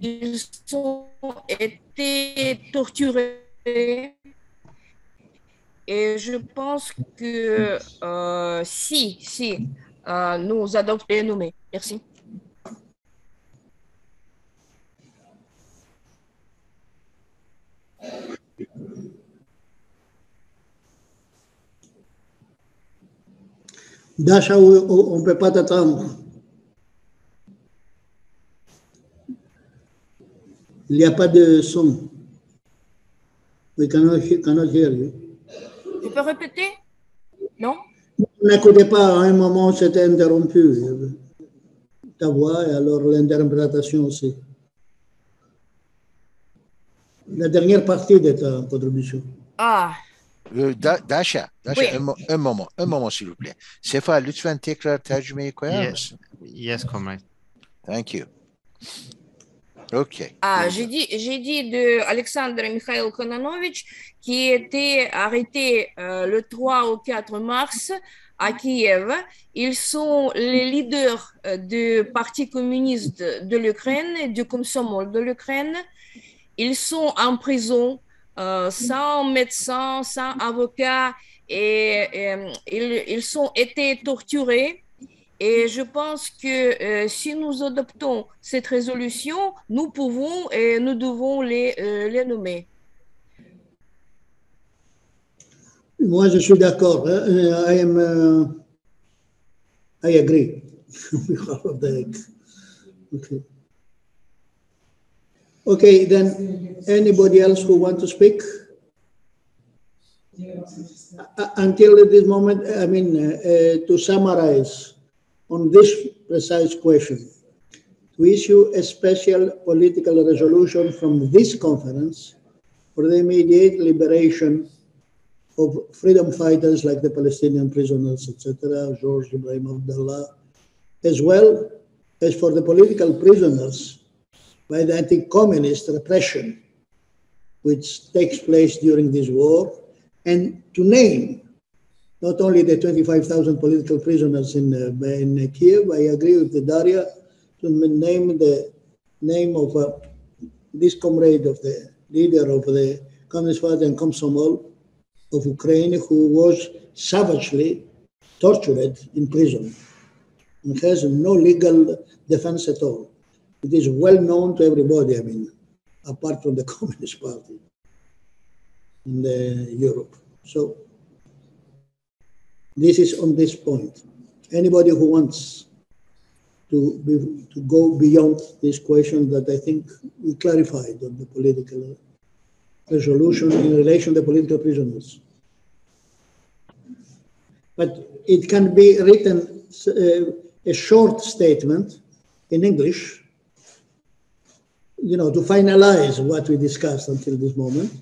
Ils ont été torturés. Et je pense que euh, si, si, euh, nous adoptons les nommés. Merci. Dasha, on ne peut pas t'attendre. Il n'y a pas de son. We cannot, he- cannot hear you. Tu peux répéter? Non? On n'écoutait pas, à un moment, c'était interrompu. Ta voix et alors l'interprétation aussi. La dernière partie de ta contribution. Ah, Ee, Da- Daşa, Daşa Buyurun. moment, un moment s'il vous plaît. Sefa lütfen tekrar tercümeyi koyar Yeah. mısın? Yes, comrade. Thank you. Okay. Ah, j'ai dit, j'ai dit de Alexandre Mikhail Konanovich qui était arrêté euh, le 3 ou 4 mars à Kiev. Ils sont les leaders euh, du Parti communiste de l'Ukraine, du Komsomol de l'Ukraine. Ils sont en prison euh, sans médecin, sans avocat et, euh, ils, ils ont été torturés. Et je pense que euh, si nous adoptons cette résolution, nous pouvons et nous devons les, les nommer. Moi, je suis d'accord. hein. I am, I agree. Okay, then anybody else who want to speak? Uh, Until this moment, I mean, uh, uh, to summarize on this precise question, to issue a special political resolution from this conference for the immediate liberation of freedom fighters like the Palestinian prisoners, etc., George Ibrahim Abdallah, as well as for the political prisoners by the anti-communist repression which takes place during this war, and to name not only the 25,000 political prisoners in, uh, in Kiev, I agree with the Daria, to name the name of uh, this comrade of the leader of the Communist Party and Komsomol, of Ukraine who was savagely tortured in prison and has no legal defense at all. It is well known to everybody, I mean, apart from the Communist Party in the Europe. So this is on this point. Anybody who wants to, be, to go beyond this question that I think we clarified on the political resolution in relation to political prisoners. But it can be written uh, a short statement in English, you know, to finalize what we discussed until this moment,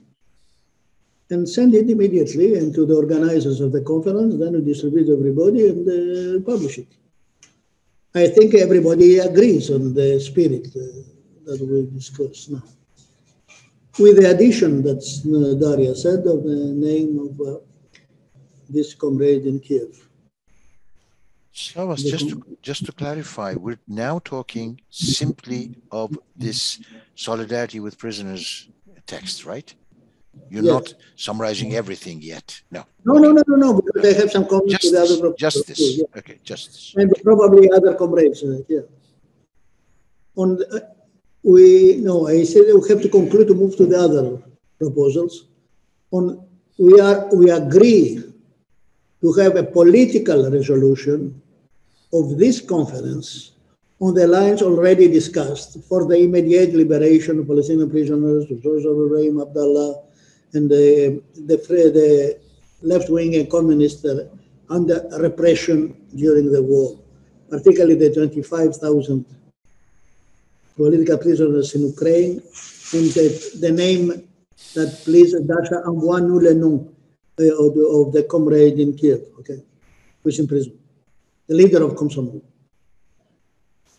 and send it immediately and to the organizers of the conference. Then we distribute everybody and uh, publish it. I think everybody agrees on the spirit uh, that we discuss now with the addition that Daria said of the name of uh, this comrade in Kiev. Savas, just to, just to clarify, we're now talking simply of this solidarity with prisoners text, right? You're Yes. not summarizing everything yet. No. No, no, no, no, no, because I have some comments Just to the other proposals Just too, yeah. Okay, just this. and probably other comrades uh, here. On the, uh, we no, I said we have to conclude to move to the other proposals. On we are we agree to have a political resolution of this conference on the lines already discussed for the immediate liberation of Palestinian prisoners, George Ibrahim Abdallah, and the the, the left-wing and communist under repression during the war, particularly the 25,000 political prisoners in Ukraine, and the, the name that please Dasha envoie nous of, the, of the comrade in Kiev, okay, who's in prison, the leader of Komsomol.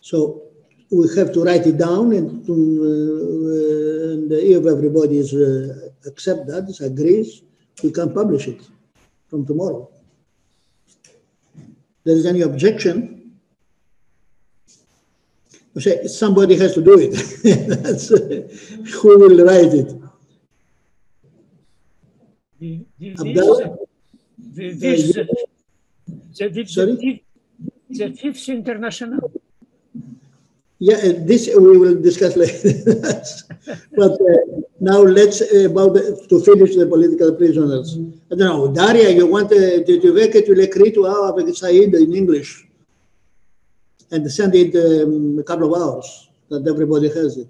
So we have to write it down and, uh, and if everybody is uh, accept that, agrees, we can publish it from tomorrow. There is any objection? Say somebody has to do it. Who will write it? The, the, this, the, the, the, the, the fifth international. Yeah, uh, this we will discuss later. but uh, now let's uh, about the, to finish the political prisoners. I don't know, Daria, you want uh, veux que tu l'écris toi avec Saïd in English and send it um, a couple of hours that everybody has it.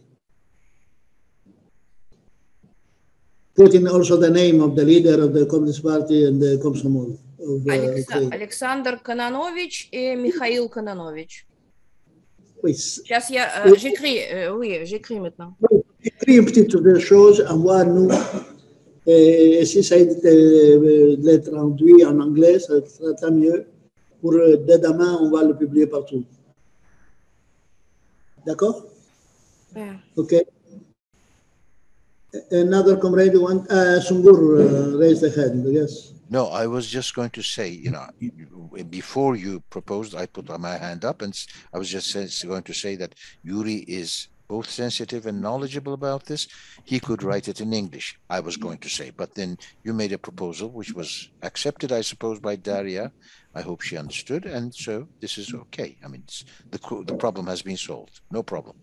put in also the name of the leader of the Communist Party and the Komsomol of uh, Алекса- Ukraine. Александр Кононович и Михаил Кононович. Please. Сейчас я... euh, j'écris, euh, oui, j'écris maintenant. Écris une petite des choses, envoie-nous. Et si ça a été euh, l'être traduit en anglais, ça sera tant mieux. Pour euh, dès demain, on va le publier partout. D'accord? Yeah. Okay. Another comrade, one, uh, Sungur uh, raised a hand, yes. No, I was just going to say, you know, before you proposed, I put my hand up and I was just going to say that Yuri is both sensitive and knowledgeable about this. He could write it in English, I was going to say, but then you made a proposal which was accepted, I suppose, by Daria. I hope she understood, and so this is okay. I mean, it's, the, the problem has been solved, no problem.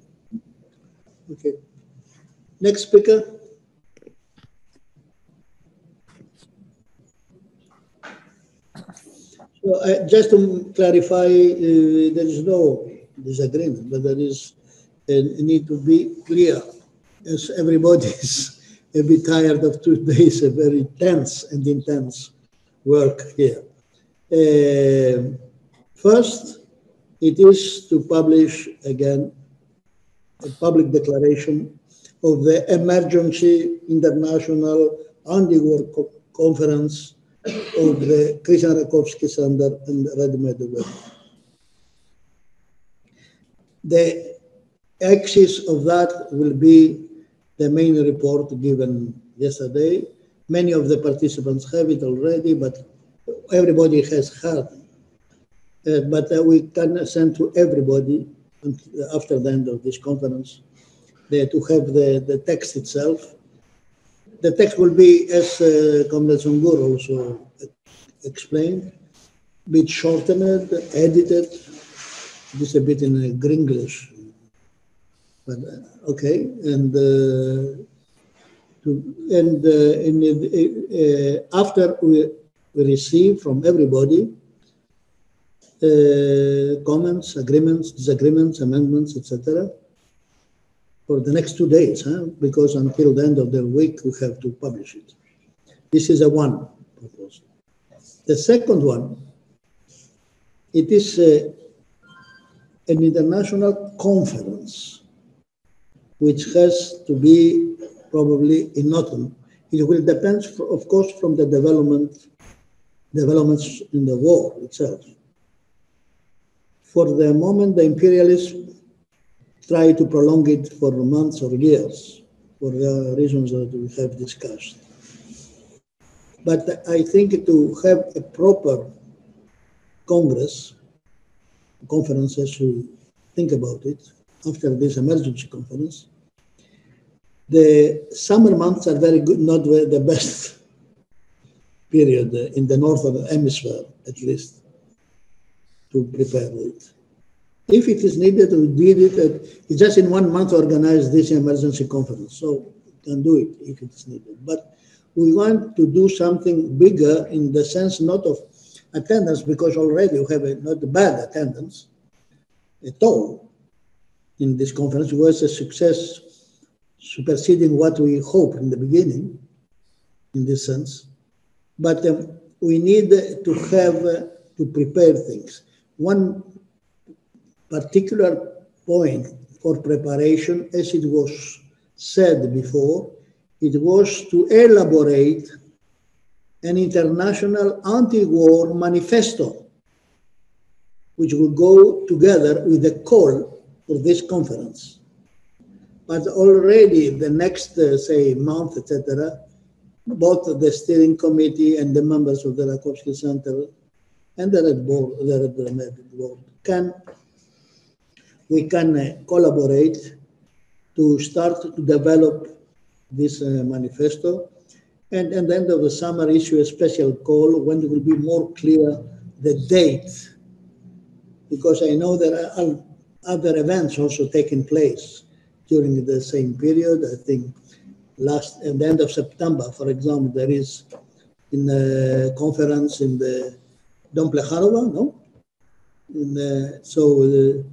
Okay. Next speaker. So uh, just to clarify, uh, there is no disagreement, but there is a need to be clear, as everybody is a bit tired of two days, a very tense and intense work here. Uh, first, it is to publish again a public declaration of the emergency international anti-war co- conference of the Christian Rakovsky Center and Red Medvedev. The axis of that will be the main report given yesterday. Many of the participants have it already, but everybody has heard. Uh, but uh, we can send to everybody after the end of this conference to have the, the text itself. The text will be, as uh, Comrade also explained, bit shortened, edited, just a bit in uh, Gringlish. But uh, okay, and uh, to, and uh, in, uh, after we, receive from everybody uh, comments, agreements, disagreements, amendments, etc. For the next two days, huh? because until the end of the week we have to publish it. This is a one proposal. The second one, it is uh, an international conference which has to be probably in autumn. It will depend, of course, from the development developments in the war itself. For the moment, the imperialists try to prolong it for months or years for the reasons that we have discussed. But I think to have a proper Congress, conference as we think about it, after this emergency conference, the summer months are very good, not the the best period in the northern hemisphere, at least, to prepare it. If it is needed, we did it. It's just in one month organize this emergency conference, so we can do it if it is needed. But we want to do something bigger in the sense not of attendance, because already we have a not bad attendance at all in this conference. It was a success superseding what we hoped in the beginning, in this sense. But um, we need to have uh, to prepare things. One particular point for preparation, as it was said before, it was to elaborate an international anti-war manifesto, which will go together with the call for this conference. But already the next, uh, say, month, etc., both the steering committee and the members of the Rakovsky Center and the Red Board, the Red Board can we can uh, collaborate to start to develop this uh, manifesto and at the end of the summer issue a special call when it will be more clear the date because I know there are other events also taking place during the same period. I think last at the end of September, for example, there is in a conference in the Dom no? In the, so uh,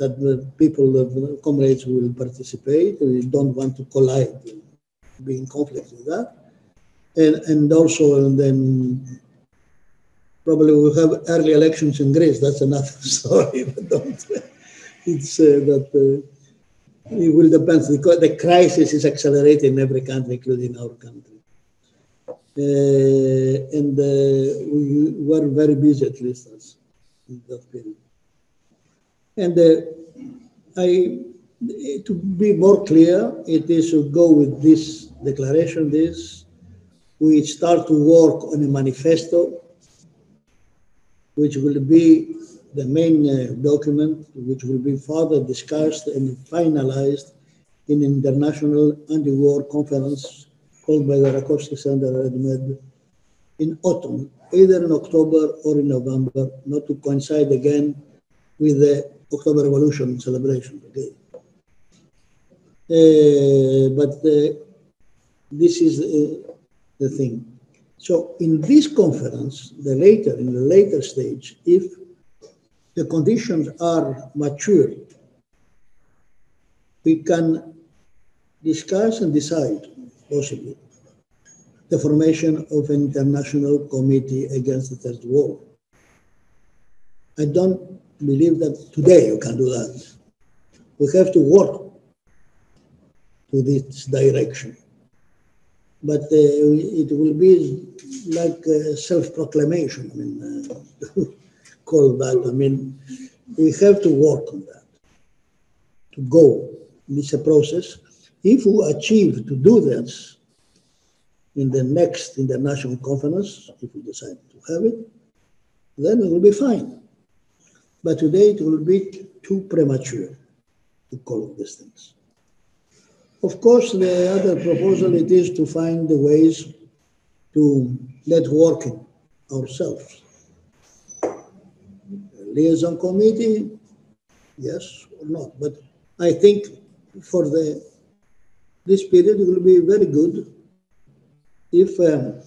that the people, the comrades will participate. We don't want to collide be in conflict with that. And, and also, and then probably we'll have early elections in Greece. That's another story, but don't. It's uh, that uh, it will depend because the crisis is accelerating in every country, including our country. Uh, and uh, we were very busy at least as in that period. And uh, I, to be more clear, it is to go with this declaration, this, we start to work on a manifesto, which will be the main uh, document, which will be further discussed and finalized in international anti-war conference called by the Rakovsky Center at Med in autumn, either in October or in November, not to coincide again with the October Revolution celebration. Okay. Uh, but uh, this is uh, the thing. So in this conference, the later, in the later stage, if the conditions are mature, we can discuss and decide, possibly, the formation of an international committee against the third war. I don't believe that today you can do that. We have to work to this direction. But uh, it will be like self-proclamation, I mean, uh, call that. I mean, we have to work on that, to go. It's a process. If we achieve to do this in the next international conference, if we decide to have it, then it will be fine. But today it will be too premature to call these things. Of course, the other proposal it is to find the ways to get working ourselves. Liaison committee, yes or not, but I think for the this period it will be very good if um,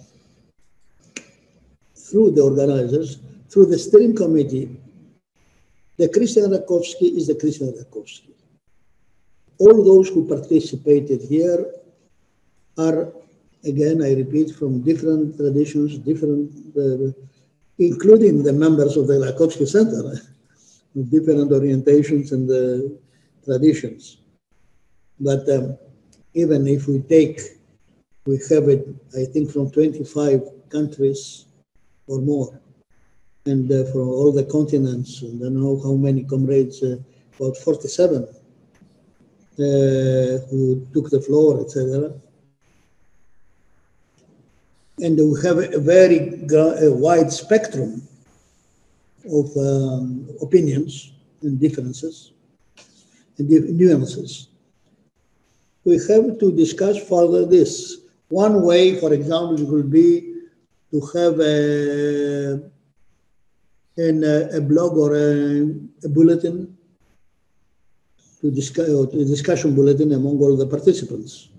through the organizers, through the steering committee, the Christian Rakovsky is the Christian Rakovsky. All those who participated here are, again, I repeat, from different traditions, different, uh, including the members of the Rakovsky Center, different orientations and uh, traditions. But um, even if we take, we have it, I think, from 25 countries or more and uh, from all the continents, I don't know how many comrades, uh, about 47, uh, who took the floor, etc. And we have a very a wide spectrum of um, opinions and differences and nuances. We have to discuss further this. One way, for example, will be to have a in a, a blog or a, a, bulletin to discuss a discussion bulletin among all the participants.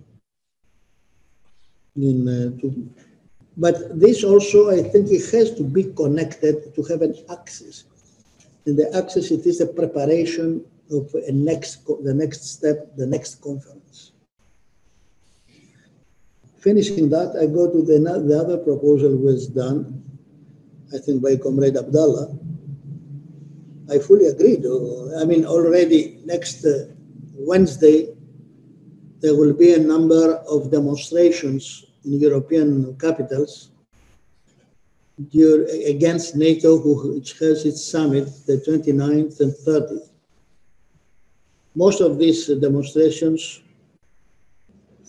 In, uh, to, but this also, I think, it has to be connected to have an access. And the access, it is the preparation of a next, the next step, the next conference. Finishing that, I go to the, the other proposal was done I think by Comrade Abdallah. I fully agree. I mean, already next uh, Wednesday, there will be a number of demonstrations in European capitals against NATO, which has its summit the 29th and 30th. Most of these demonstrations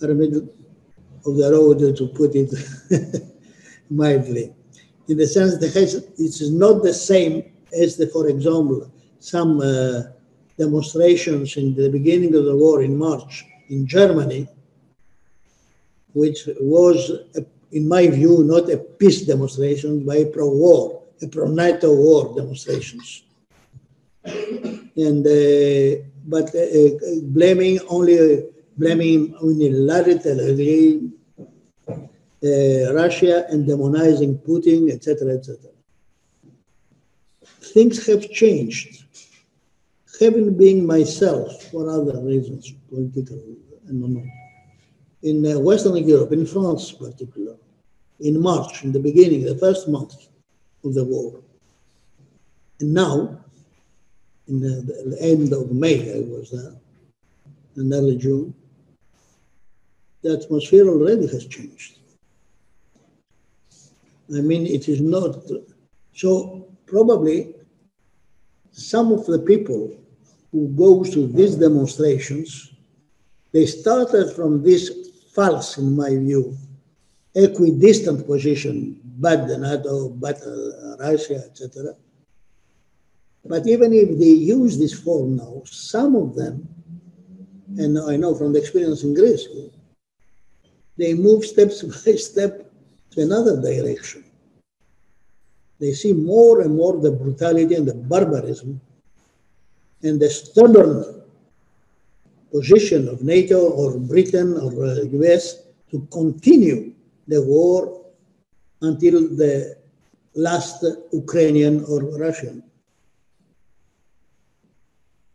are middle of the road, to put it mildly in the sense that it is not the same as the, for example, some uh, demonstrations in the beginning of the war in March in Germany, which was, in my view, not a peace demonstration, but a pro-war, a pro-NATO war demonstrations. And uh, but uh, uh blaming only blaming unilaterally Russia and demonizing Putin, etc., etc. Things have changed. Having been myself, for other reasons, political, I don't in uh, Western Europe, in France particularly, in March, in the beginning, the first month of the war. And now, in the end of May, I was there, and early June, the atmosphere already has changed. I mean, it is not so. Probably, some of the people who go to these demonstrations, they started from this false, in my view, equidistant position, bad NATO, bad uh, Russia, etc. But even if they use this form now, some of them, and I know from the experience in Greece, they move steps by step to another direction. They see more and more the brutality and the barbarism and the stubborn position of NATO or Britain or uh, US to continue the war until the last Ukrainian or Russian.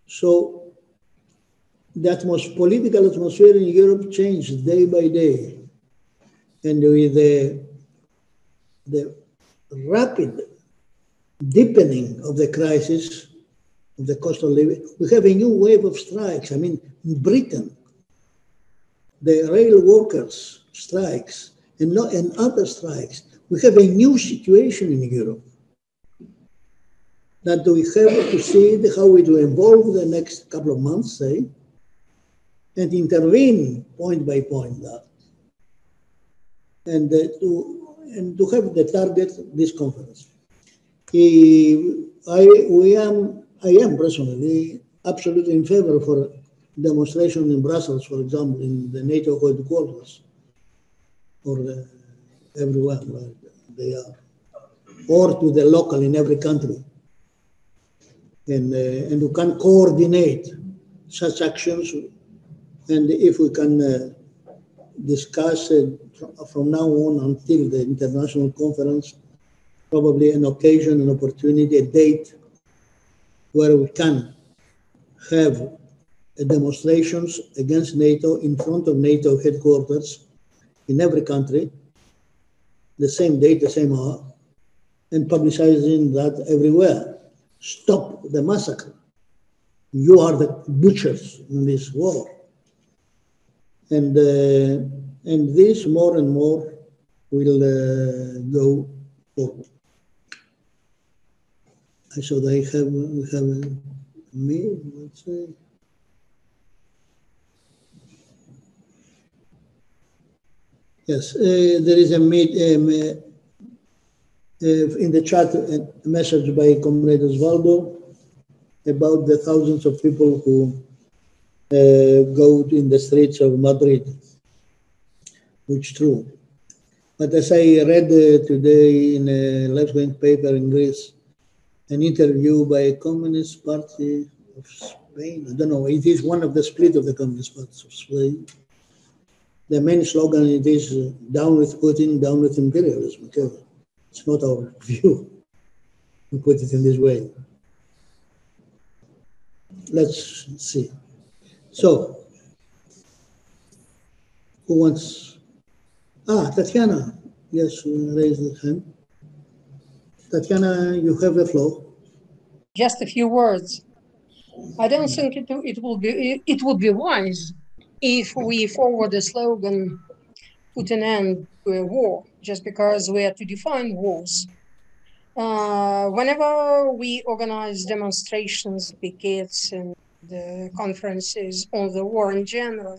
So the atmos- political atmosphere in Europe changed day by day. And with the, the rapid deepening of the crisis of the cost of living, we have a new wave of strikes. I mean, in Britain, the rail workers strikes and, and other strikes. We have a new situation in Europe that we have to see how it will evolve the next couple of months, say, and intervene point by point that. And uh, to and to have the target this conference. I we am I am personally absolutely in favor for demonstration in Brussels, for example, in the NATO headquarters, or the, everywhere where they are, or to the local in every country. And, uh, and we can coordinate such actions. And if we can uh, discuss from now on until the international conference, probably an occasion, an opportunity, a date where we can have demonstrations against NATO in front of NATO headquarters in every country, the same date, the same hour, and publicizing that everywhere. Stop the massacre. You are the butchers in this war. And, uh, and this more and more will uh, go forward. So they have, have me, let's say. Yes, uh, there is a meet, um, uh, in the chat a message by Comrade Osvaldo about the thousands of people who go in the streets of Madrid, which true. But as I read uh, today in a left-wing paper in Greece, an interview by a Communist Party of Spain, I don't know, it is one of the split of the Communist Party of Spain. The main slogan it is uh, down with Putin, down with imperialism. Okay? It's not our view. We put it in this way. Let's see. So, who wants? Ah, Tatiana. Yes, raise the hand. Tatiana, you have the floor. Just a few words. I don't think it, it will be it would be wise if we forward the slogan "put an end to a war" just because we are to define wars. Uh, whenever we organize demonstrations, pickets, and the conferences on the war in general,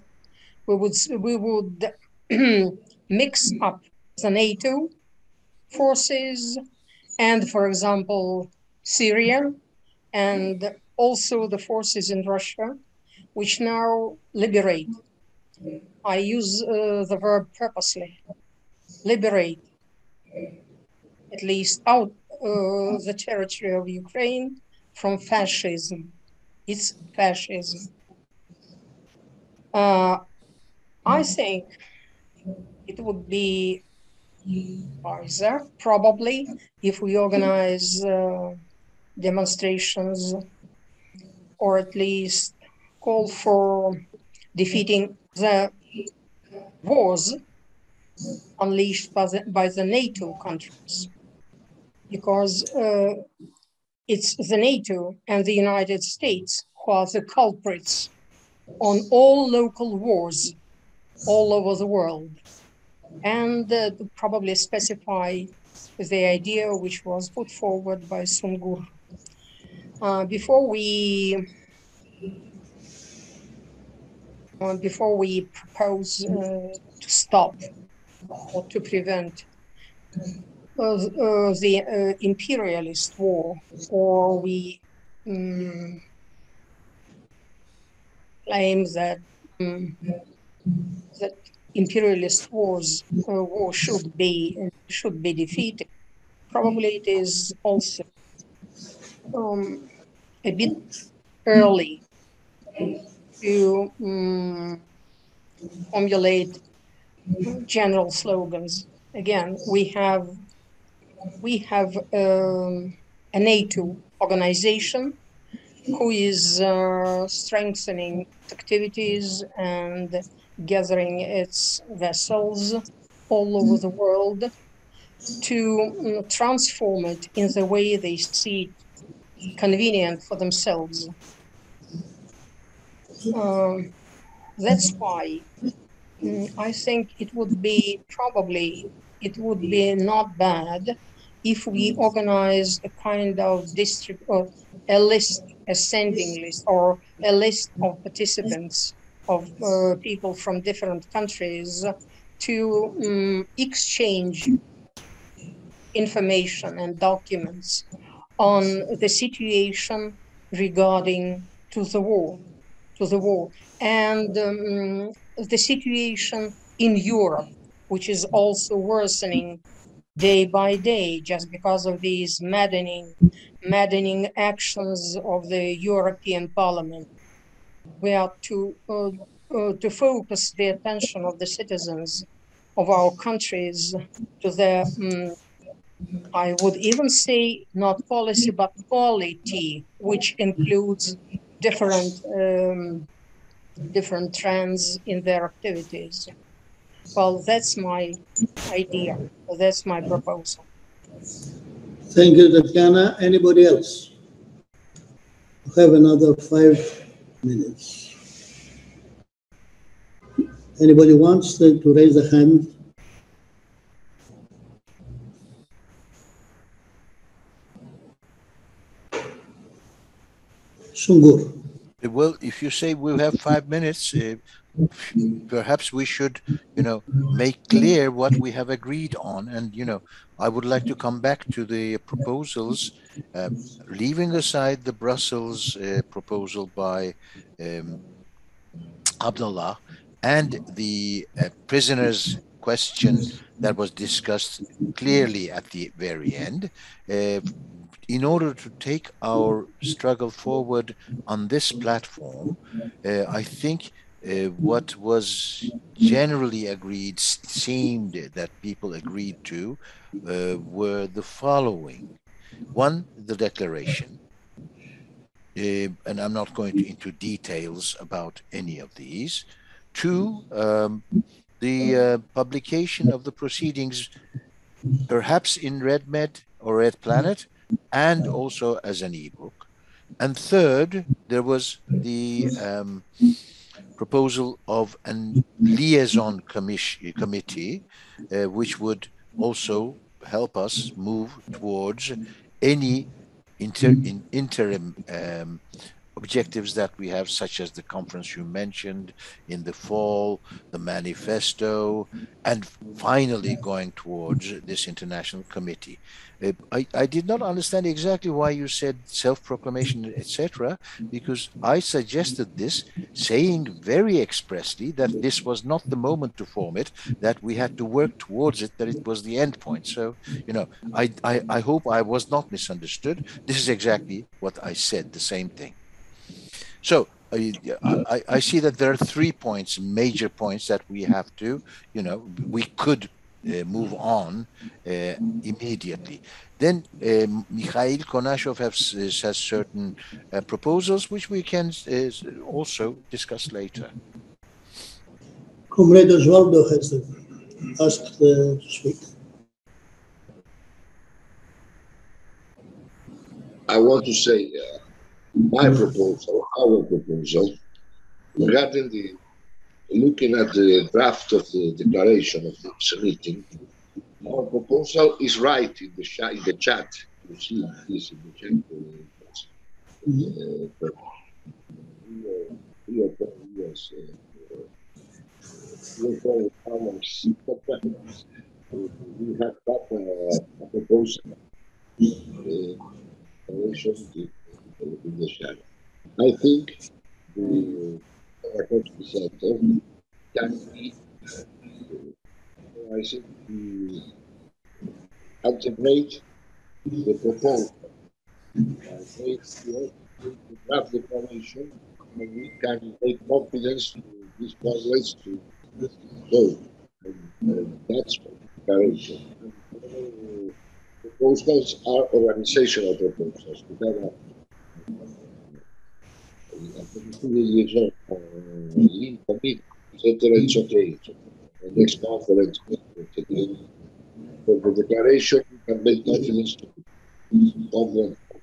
we would we would mix up the NATO forces and, for example, Syria, and also the forces in Russia, which now liberate. I use uh, the verb purposely, liberate, at least out uh, the territory of Ukraine from fascism. It's fascism. Uh, I think it would be wiser, probably, if we organize uh, demonstrations or at least call for defeating the wars unleashed by the, by the NATO countries, because uh, it's the NATO and the United States who are the culprits on all local wars all over the world, and uh, probably specify the idea which was put forward by Sungur. Uh, before we uh, before we propose uh, to stop or to prevent the uh, imperialist war, or we um, claim that um, that imperialist wars uh, war should be should be defeated. Probably it is also um, a bit early to um, formulate general slogans. Again, we have we have um, a NATO organization who is uh, strengthening activities and gathering its vessels all over the world to uh, transform it in the way they see it convenient for themselves. Um, that's why mm, I think it would be probably it would be not bad if we organize a kind of district or a list, a sending list, or a list of participants of uh, people from different countries to um, exchange information and documents on the situation regarding to the war, to the war, and um, the situation in Europe, which is also worsening day by day just because of these maddening, maddening actions of the European Parliament. We are to uh, uh, to focus the attention of the citizens of our countries to the, um, I would even say, not policy but quality, which includes different um, different trends in their activities. Well, that's my idea. That's my proposal. Thank you, Tatiana. Anybody else? We have another five minutes. Anybody wants to, to raise a hand? Sungur. Well, if you say we'll have five minutes, uh, perhaps we should, you know, make clear what we have agreed on. And, you know, I would like to come back to the proposals, uh, leaving aside the Brussels uh, proposal by um, Abdallah and the uh, prisoners question that was discussed clearly at the very end. Uh, in order to take our struggle forward on this platform, uh, I think uh, what was generally agreed seemed that people agreed to uh, were the following. One the declaration. Uh, and i'm not going to, into details about any of these. Two um, the uh, publication of the proceedings perhaps in RedMed or red planet and also as an ebook. And third there was the um, proposal of a liaison committee, uh, which would also help us move towards any inter in interim um, objectives that we have, such as the conference you mentioned in the fall, the manifesto, and finally going towards this international committee. I, I did not understand exactly why you said self-proclamation, etc., because I suggested this, saying very expressly that this was not the moment to form it, that we had to work towards it, that it was the end point. So, you know, I, I, I hope I was not misunderstood. This is exactly what I said, the same thing. So I, I, I, see that there are three points, major points that we have to, you know, we could move on uh, immediately. Then uh, Mikhail Konashov has, has certain uh, proposals which we can uh, also discuss later. Comrade Osvaldo has asked uh, to speak. I want to say uh, my proposal, our proposal, regarding the looking at the draft of the declaration of this meeting, our proposal is right in the, chat. in the chat. You see this in the chat. Uh, uh, we are, we are, yes, uh, we have got uh, a proposal. Uh, in the chat. I think the Can be, I think, the the proposal. Uh, the draft declaration, and we can make confidence to these Congress to so and, and that's declaration. And, proposals are organizational proposals. We uh, next conference, for the declaration, make to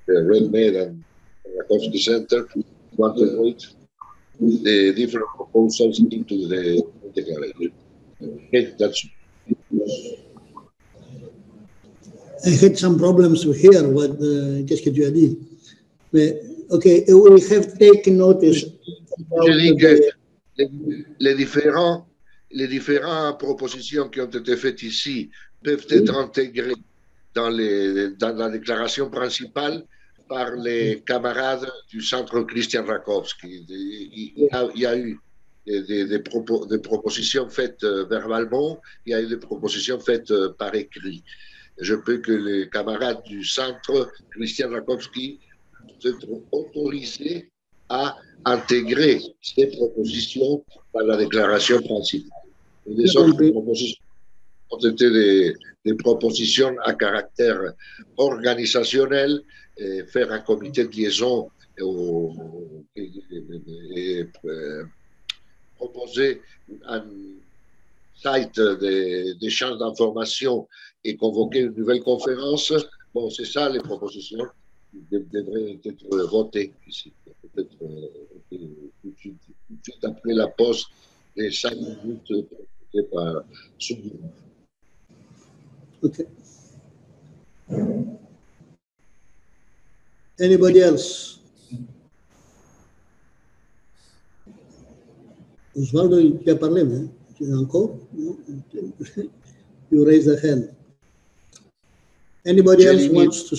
the RedMed and Center, to the different proposals into the declaration. Okay, that's I had some problems to hear what uh, qu'est-ce que tu okay, we have taken notice. Je dis que les, les, différents, les différentes propositions qui ont été faites ici peuvent être intégrées dans, les, dans la déclaration principale par les camarades du centre Christian Rakowski. Il y a, il y a eu des, des, propos, des, propositions faites verbalement, il y a eu des propositions faites par écrit je peux que les camarades du centre, Christian Rakowski, soient autorisés à intégrer ces propositions dans la déclaration principale. Les autres propositions ont été des, des, propositions à caractère organisationnel, et faire un comité de liaison au, et, et, et, proposer un site d'échange d'informations et convoquer une nouvelle conférence. Bon, c'est ça les propositions qui devraient être votées ici. Peut-être euh, tout, de suite après la pause des cinq minutes par Soubirou. Okay. Anybody else? Osvaldo, tu as parlé, mais tu as encore? You raise a hand. Anybody else wants to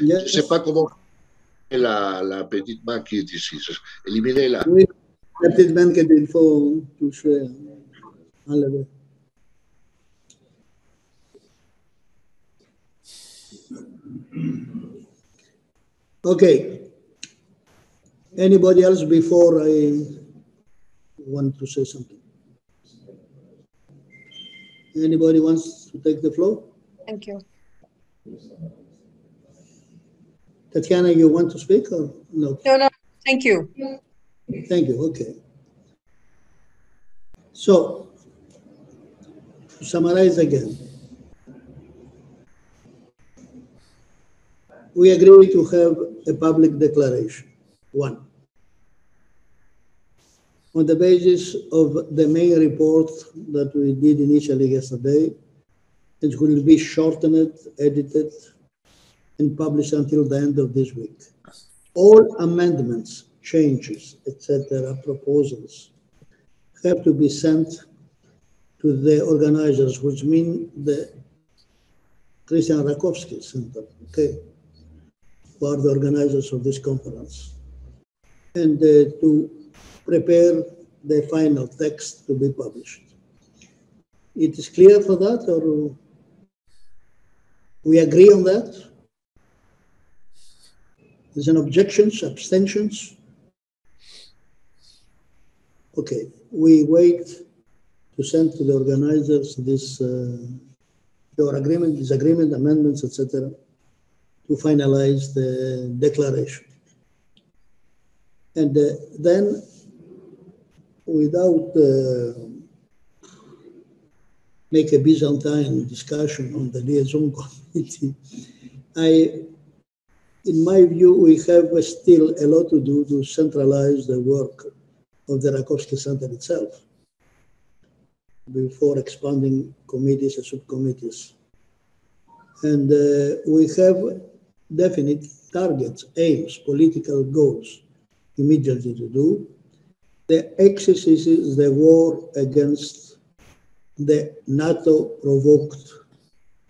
yes? Je ne sais pas comment la, la petite main qui est ici. Éliminez-la. Oui, la petite main qu'il faut toucher, enlever. Okay. Anybody else before I want to say something? Anybody wants to take the floor? Thank you. Tatiana, you want to speak or no? No, no, thank you. Thank you, okay. So, to summarize again, we agree to have a public declaration, one. On the basis of the main report that we did initially yesterday, it will be shortened, edited, and published until the end of this week. All amendments, changes, etc., proposals have to be sent to the organizers, which mean the Christian Rakovsky Center, okay, who are the organizers of this conference, and uh, to prepare the final text to be published. It is clear for that, or we agree on that? There's an objections, abstentions? Okay, we wait to send to the organizers this uh, your agreement, disagreement, amendments, etc., to finalize the declaration. And uh, then without uh, make a Byzantine discussion on the liaison committee, I, in my view, we have still a lot to do to centralize the work of the Rakovsky Center itself before expanding committees and subcommittees. And uh, we have definite targets, aims, political goals immediately to do. The exercise is the war against the NATO provoked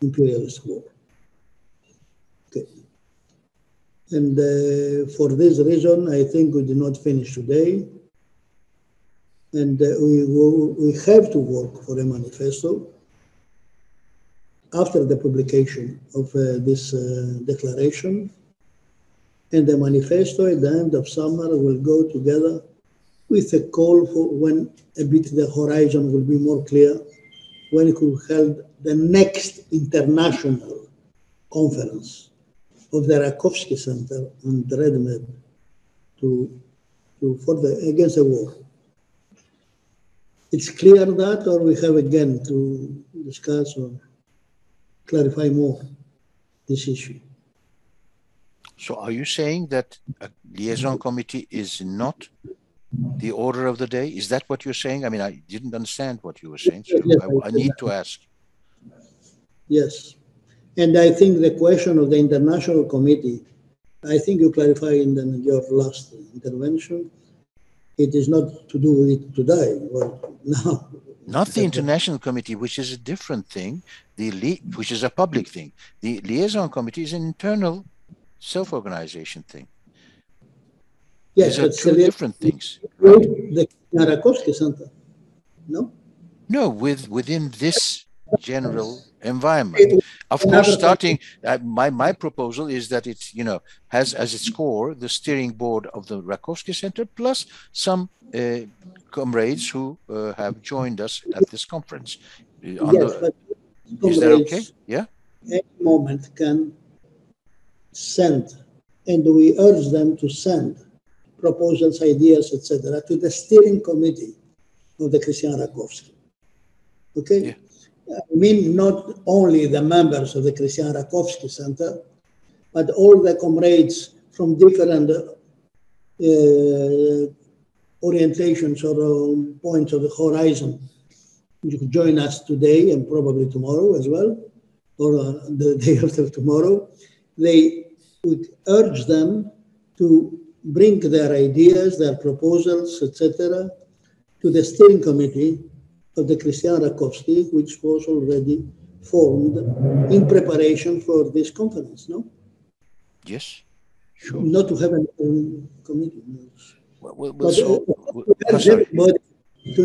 imperialist war. Okay. And uh, for this reason, I think we did not finish today. And uh, we, we have to work for a manifesto after the publication of uh, this uh, declaration. And the manifesto at the end of summer will go together with a call for when a bit the horizon will be more clear, when it will held the next international conference of the Rakovsky Center and RedMed to, to for the against the war. It's clear that, or we have again to discuss or clarify more this issue. So are you saying that a liaison committee is not the order of the day? Is that what you're saying? I mean, I didn't understand what you were saying, so Yes, I, I need to ask. Yes. And I think the question of the international committee, I think you clarified in the, your last intervention, it is not to do with it today. Well, now, Not the international committee, which is a different thing, the which is a public thing. The liaison committee is an internal self-organization thing. yes, These are but two different things. the Center, no? No, with within this general environment. Of course, starting uh, my my proposal is that it you know has as its core the steering board of the Rakovsky Center plus some uh, comrades who uh, have joined us at this conference. Uh, on Yes, the- is that okay? Yeah. Any moment can send, and we urge them to send proposals, ideas, etc., to the steering committee of the Christian Rakovsky. Okay? I mean, not only the members of the Christian Rakovsky Center, but all the comrades from different uh, orientations or um, points of the horizon. You could join us today and probably tomorrow as well, or uh, the day after tomorrow. They would urge them to bring their ideas, their proposals, etc., to the steering committee of the Christian Rakovsky, which was already formed in preparation for this conference, no? Yes. sure. Not to have a um, committee. no. Well, well, But, so, uh, well, to urge sorry. everybody to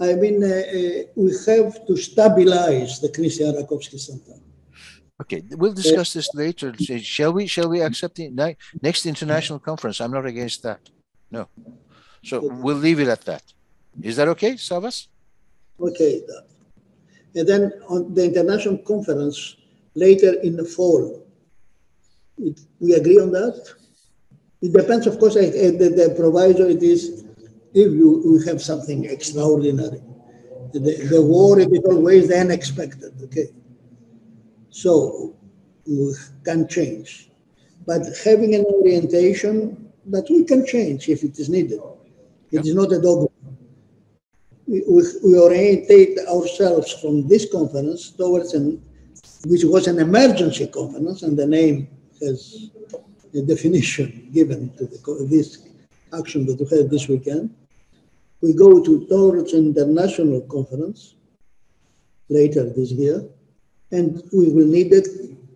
I mean, uh, uh, we have to stabilize the Christian Rakovsky Center. Okay, we'll discuss this later. Shall we? Shall we accept the next international conference? I'm not against that. No. So we'll leave it at that. Is that okay, Savas? Okay. that. And then on the international conference later in the fall, it, we agree on that? It depends, of course, I, the, the proviso it is if you, we have something extraordinary. The, the war is always unexpected, okay? So we can change. But having an orientation that we can change if it is needed. It is not a dogma we, we, orientate ourselves from this conference towards an, which was an emergency conference, and the name has a definition given to the, this action that we had this weekend. We go to towards an international conference later this year, and we will need it,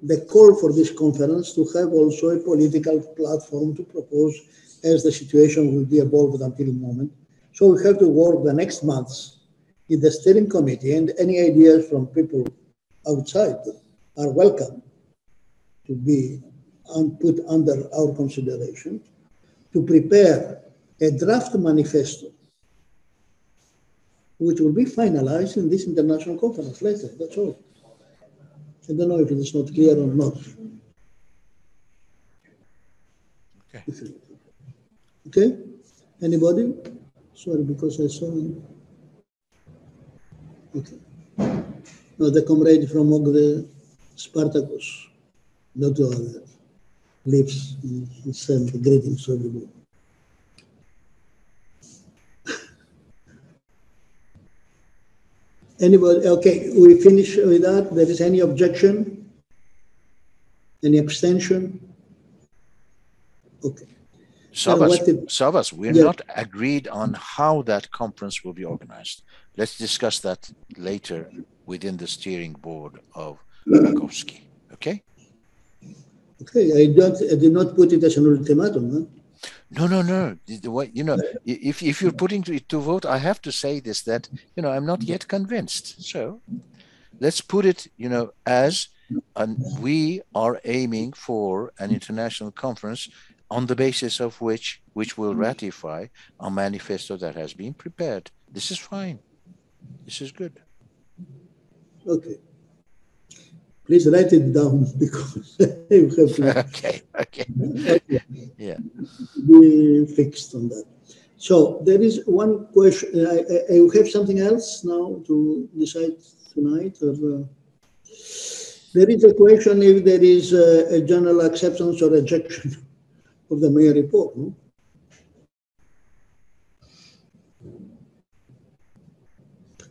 the call for this conference to have also a political platform to propose as the situation will be evolved until the moment. So we have to work the next months in the steering committee, and any ideas from people outside are welcome to be put under our consideration to prepare a draft manifesto which will be finalized in this international conference later. That's all. I don't know if it is not clear or not. Okay. Okay? Anybody? Sorry, because I saw him. Okay. No, the comrade from Ogre, Spartacus, not the other, lives and send the greetings to everybody. Anybody, okay, we finish with that. There is any objection? Any abstention? Okay. Savas, did- Savas, we're Yeah. not agreed on how that conference will be organized. Let's discuss that later within the steering board of Rakovsky. Okay? Okay, I don't, I did not put it as an ultimatum, huh? No, no, no. The way- you know, if if you're putting it to vote, I have to say this that you know I'm not yet convinced. So let's put it, you know, as and we are aiming for an international conference on the basis of which which will ratify a manifesto that has been prepared. This is fine. This is good. Okay. Please write it down because you have to okay, okay. Yeah. be fixed on that. So there is one question, I, I, I have something else now to decide tonight or? uh, There is a question if there is a, a general acceptance or rejection of the mayor report, no?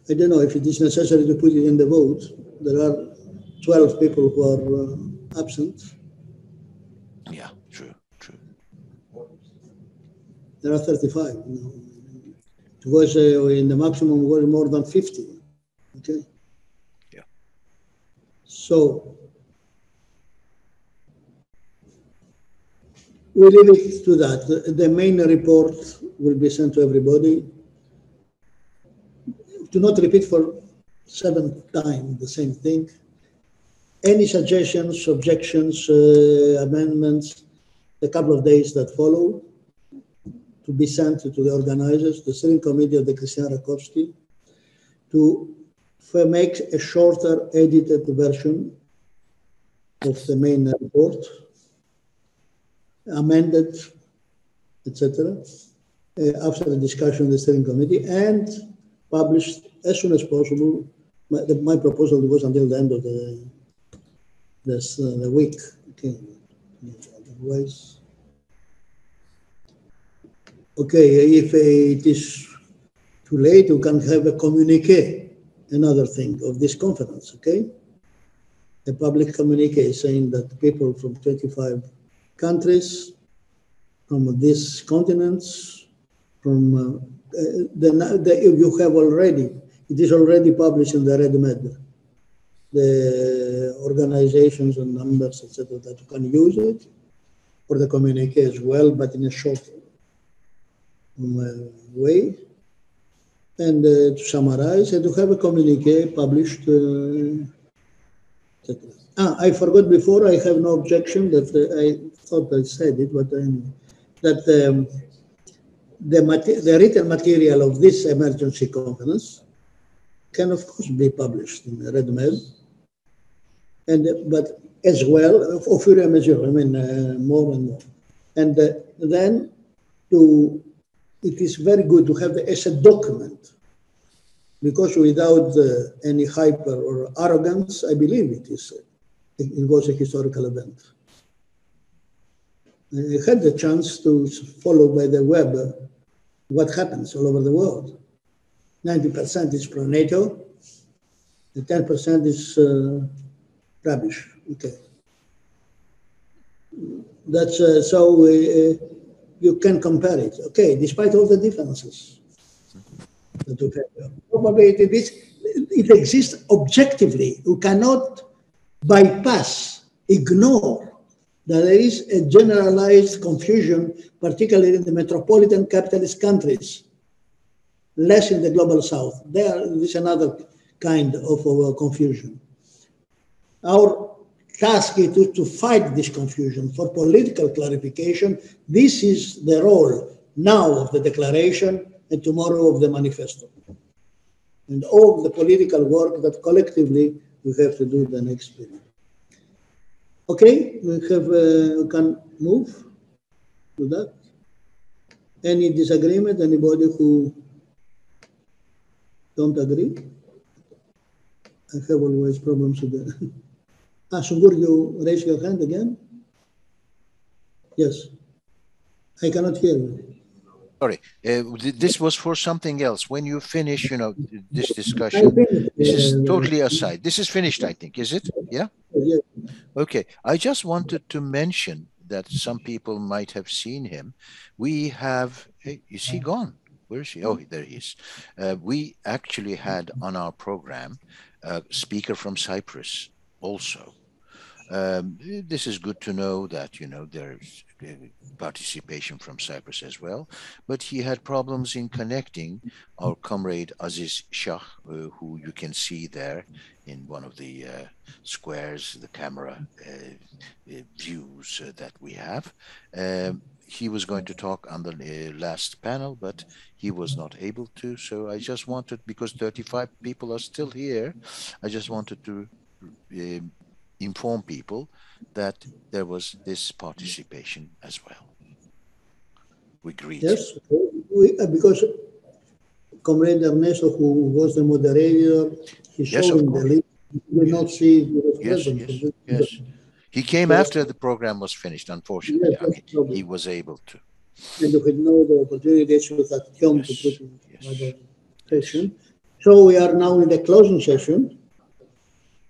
I don't know if it is necessary to put it in the vote. There are 12 people who are uh, absent. Yeah, true, true. There are 35. You know. It was uh, in the maximum was more than 50. Okay. Yeah. So we leave it to that. The, main report will be sent to everybody. Do not repeat for seventh time the same thing. Any suggestions, objections, uh, amendments, a couple of days that follow to be sent to the organizers, the steering committee of the Christian Rakovsky, to make a shorter edited version of the main report, amended, etc., uh, after the discussion of the steering committee, and published as soon as possible. My, the, my proposal was until the end of the this uh, the week. Okay, otherwise. Okay, if it is too late, you can have a communique, another thing of this conference, okay? A public communique saying that people from 25 countries, from these continents, from uh, the, the, you have already, it is already published in the RedMed, the organizations and numbers, etc., that you can use it for the communique as well, but in a short uh, way. And uh, to summarize, and to have a communique published. Uh, etc. ah, I forgot before, I have no objection that uh, I thought I said it, but um, that um, the, mate- the written material of this emergency conference can of course be published in RedMed, and uh, but as well of of fur et à mesure, I mean uh, more and more, and uh, then to it is very good to have as a document because without uh, any hyper or arrogance, I believe it is it, it was a historical event. Had the chance to follow by the web uh, what happens all over the world. 90% is pro NATO, the 10% is uh, rubbish. Okay. That's uh, so uh, you can compare it. Okay, despite all the differences that we have, probably it is it exists objectively. You cannot bypass, ignore there is a generalized confusion, particularly in the metropolitan capitalist countries, less in the global south. There is another kind of uh, confusion. Our task is to, to fight this confusion for political clarification. This is the role now of the declaration and tomorrow of the manifesto. And all the political work that collectively we have to do the next period. Okay, we have uh, can move to that. Any disagreement? Anybody who don't agree? I have always problems with that. Ah, Sungur, you raise your hand again? Yes. I cannot hear you. Sorry, uh, th- this was for something else. When you finish, you know, this discussion, this is totally aside. This is finished, I think, is it? Yeah? Okay, I just wanted to mention that some people might have seen him. We have, hey, is he gone? Where is he? Oh, there he is. Uh, we actually had on our program a speaker from Cyprus also. Um, this is good to know that, you know, there's participation from Cyprus as well. But he had problems in connecting our comrade Aziz Shah, uh, who you can see there in one of the uh, squares, the camera uh, uh, views uh, that we have. Um, he was going to talk on the last panel, but he was not able to. So I just wanted, because 35 people are still here, I just wanted to inform people that there was this participation as well. We greet. Yes, we, uh, because Comrade Ernesto, who was the moderator, he Yes, showed in the link. He did not see Yes, yes, yes. He came Yes. after the program was finished, unfortunately. Yes, no he was able to. And we had no the opportunity to at home to put in yes. another session. So we are now in the closing session.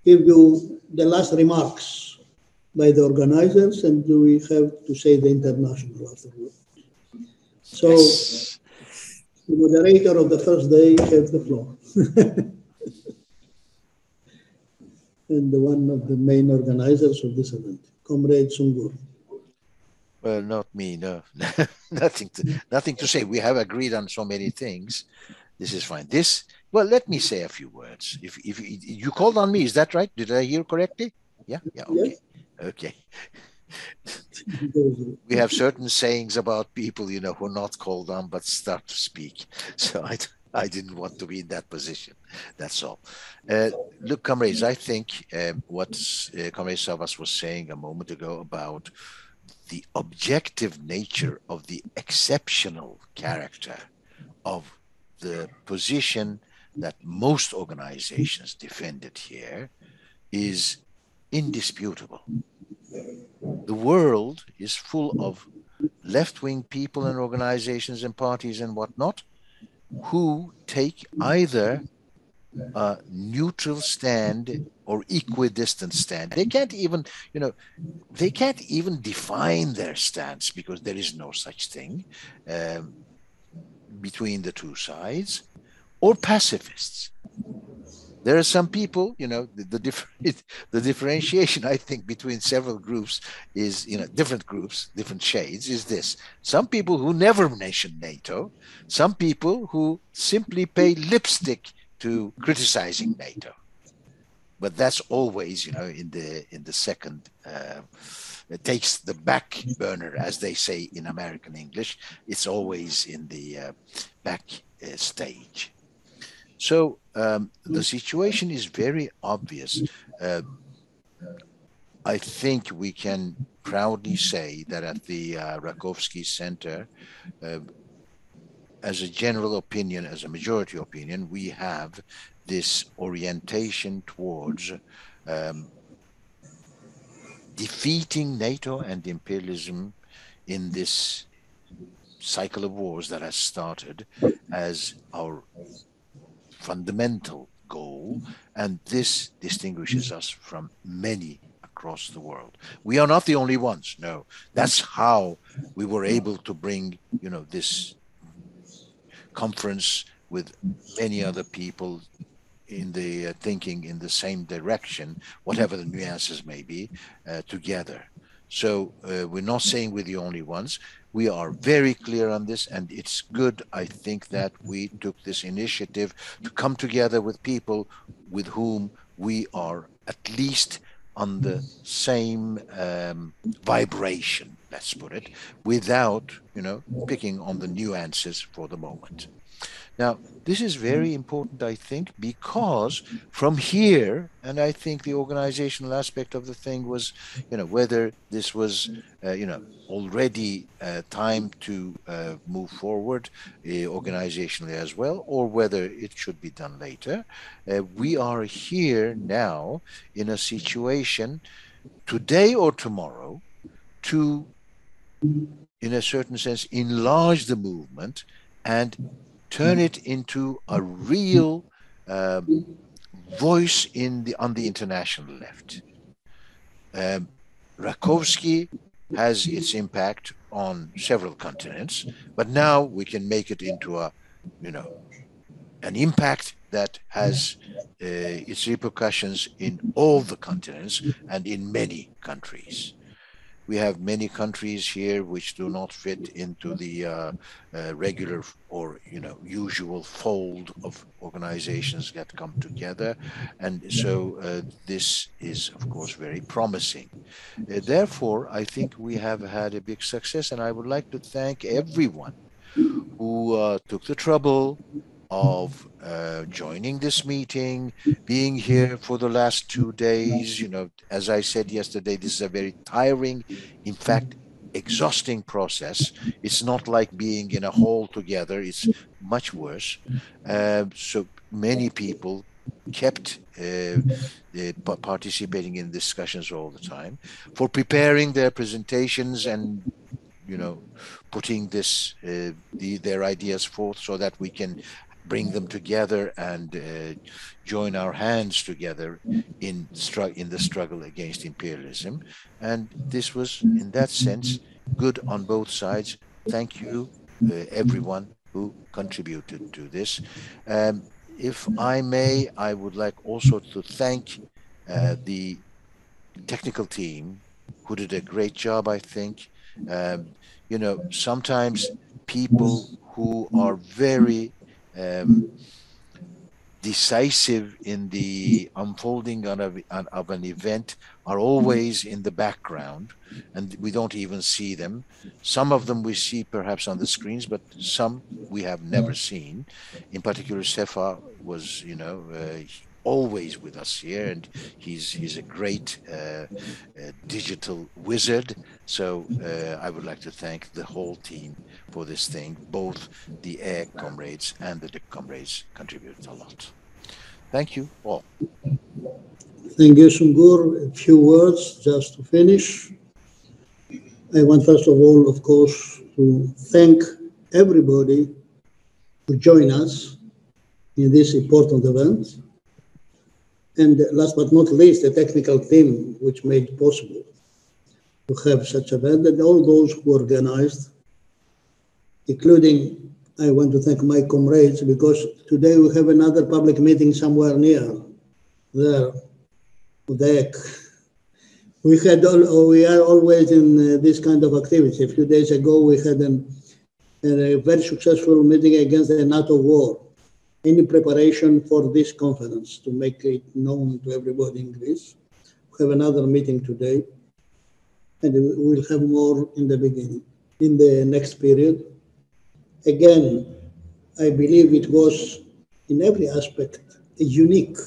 Give you the last remarks by the organizers, and do we have to say the international afterward. So Yes. the moderator of the first day has the floor. and the one of the main organizers of this event, Comrade Sungur. Well, not me, no. nothing to nothing to say. We have agreed on so many things. This is fine. This well, let me say a few words. If if you, you called on me, is that right? Did I hear correctly? Yeah, yeah, okay. Okay. we have certain sayings about people, you know, who are not called on but start to speak. So I, I didn't want to be in that position. That's all. Uh, look, comrades, I think um, what uh, Comrade Savas was saying a moment ago about the objective nature of the exceptional character of the position that most organizations defended here is indisputable. The world is full of left wing people and organizations and parties and whatnot who take either a neutral stand or equidistant stand. They can't even, you know, they can't even define their stance because there is no such thing um, between the two sides, or pacifists. There are some people, you know, the, the, different, the differentiation I think between several groups is, you know, different groups, different shades is this. Some people who never mention NATO, some people who simply pay lipstick to criticizing NATO. But that's always, you know, in the in the second, uh, it takes the back burner, as they say in American English. It's always in the uh, back uh, stage. So um, the situation is very obvious. Uh, I think we can proudly say that at the uh, Rakovsky Center, uh, as a general opinion, as a majority opinion, we have this orientation towards um, defeating NATO and imperialism in this cycle of wars that has started as our fundamental goal, and this distinguishes us from many across the world. We are not the only ones. No, that's how we were able to bring, you know, this conference with many other people in the uh, thinking in the same direction, whatever the nuances may be, uh, together. So uh, we're not saying we're the only ones. We are very clear on this, and it's good, I think, that we took this initiative to come together with people with whom we are at least on the same um, vibration, let's put it, without, you know, picking on the nuances for the moment. Now, this is very important, I think, because from here, and I think the organizational aspect of the thing was, you know, whether this was, uh, you know, already uh, time to uh, move forward uh, organizationally as well, or whether it should be done later. Uh, we are here now in a situation, today or tomorrow, to, in a certain sense, enlarge the movement and turn it into a real um, voice in the on the international left. Um, Rakovsky has its impact on several continents, but now we can make it into a, you know, an impact that has uh, its repercussions in all the continents and in many countries. We have many countries here which do not fit into the uh, uh, regular or you know usual fold of organizations that come together, and so uh, this is of course very promising. Uh, therefore, I think we have had a big success, and I would like to thank everyone who uh, took the trouble of uh, joining this meeting, being here for the last two days. You know, as I said yesterday, this is a very tiring, in fact, exhausting process. It's not like being in a hall together, it's much worse. Uh, so many people kept uh, uh, participating in discussions all the time for preparing their presentations and you know putting this uh, the, their ideas forth so that we can bring them together and uh, join our hands together in in the struggle against imperialism. And this was, in that sense, good on both sides. Thank you, uh, everyone who contributed to this. Um, if I may, I would like also to thank uh, the technical team who did a great job, I think. Um, you know, sometimes people who are very um, decisive in the unfolding of, of an event are always in the background and we don't even see them. Some of them we see perhaps on the screens, but some we have never seen. In particular, Sefa was, you know, uh, always with us here, and he's he's a great uh, uh, digital wizard. So uh, I would like to thank the whole team for this thing. Both the air comrades and the DIP comrades contributed a lot. Thank you all. Thank you, Sungur. A few words just to finish. I want first of all, of course, to thank everybody to join us in this important event. And last but not least, the technical team which made it possible to have such event and all those who organized, including I want to thank my comrades because today we have another public meeting somewhere near there, deck. We had all, we are always in uh, this kind of activity. A few days ago, we had an, a very successful meeting against the NATO war any preparation for this conference to make it known to everybody in Greece. We have another meeting today, and we'll have more in the beginning, in the next period. Again, I believe it was in every aspect a unique,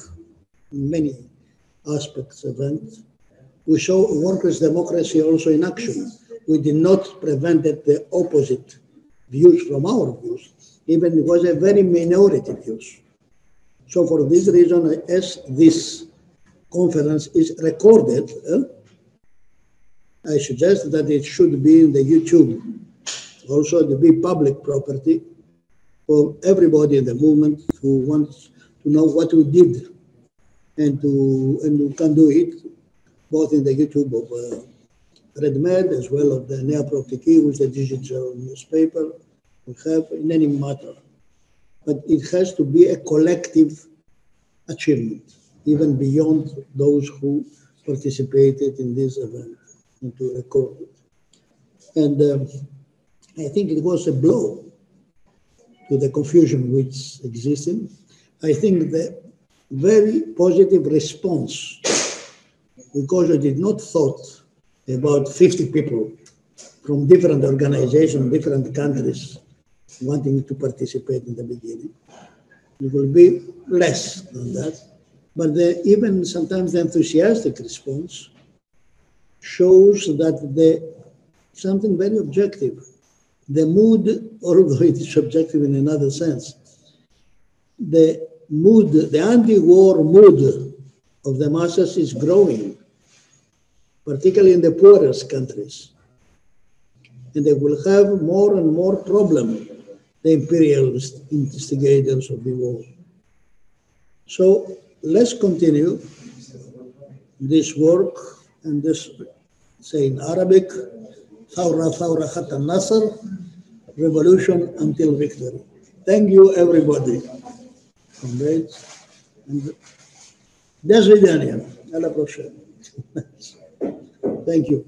many aspects event. We saw workers' democracy also in action. We did not prevent the opposite views from our views even it was a very minority views. So for this reason, as this conference is recorded, uh, I suggest that it should be in the YouTube, also to be public property for everybody in the movement who wants to know what we did and to and we can do it both in the YouTube of uh, RedMed as well as the Nea Prooptiki, which is a digital newspaper, we have in any matter. But it has to be a collective achievement, even beyond those who participated in this event and to record it. And um, I think it was a blow to the confusion which existed. I think the very positive response, because I did not thought about 50 people from different organizations, different countries, wanting to participate in the beginning. It will be less than that. But the, even sometimes the enthusiastic response shows that the something very objective. The mood, although it is subjective in another sense, the mood, the anti-war mood of the masses is growing, particularly in the poorest countries. And they will have more and more problem, the imperialist instigators of the war. So let's continue this work and this, say in Arabic, Thawra Thawra Hatta Nasr, revolution until victory. Thank you, everybody. Comrades. And до свидания. Alla prochaine. Thank you.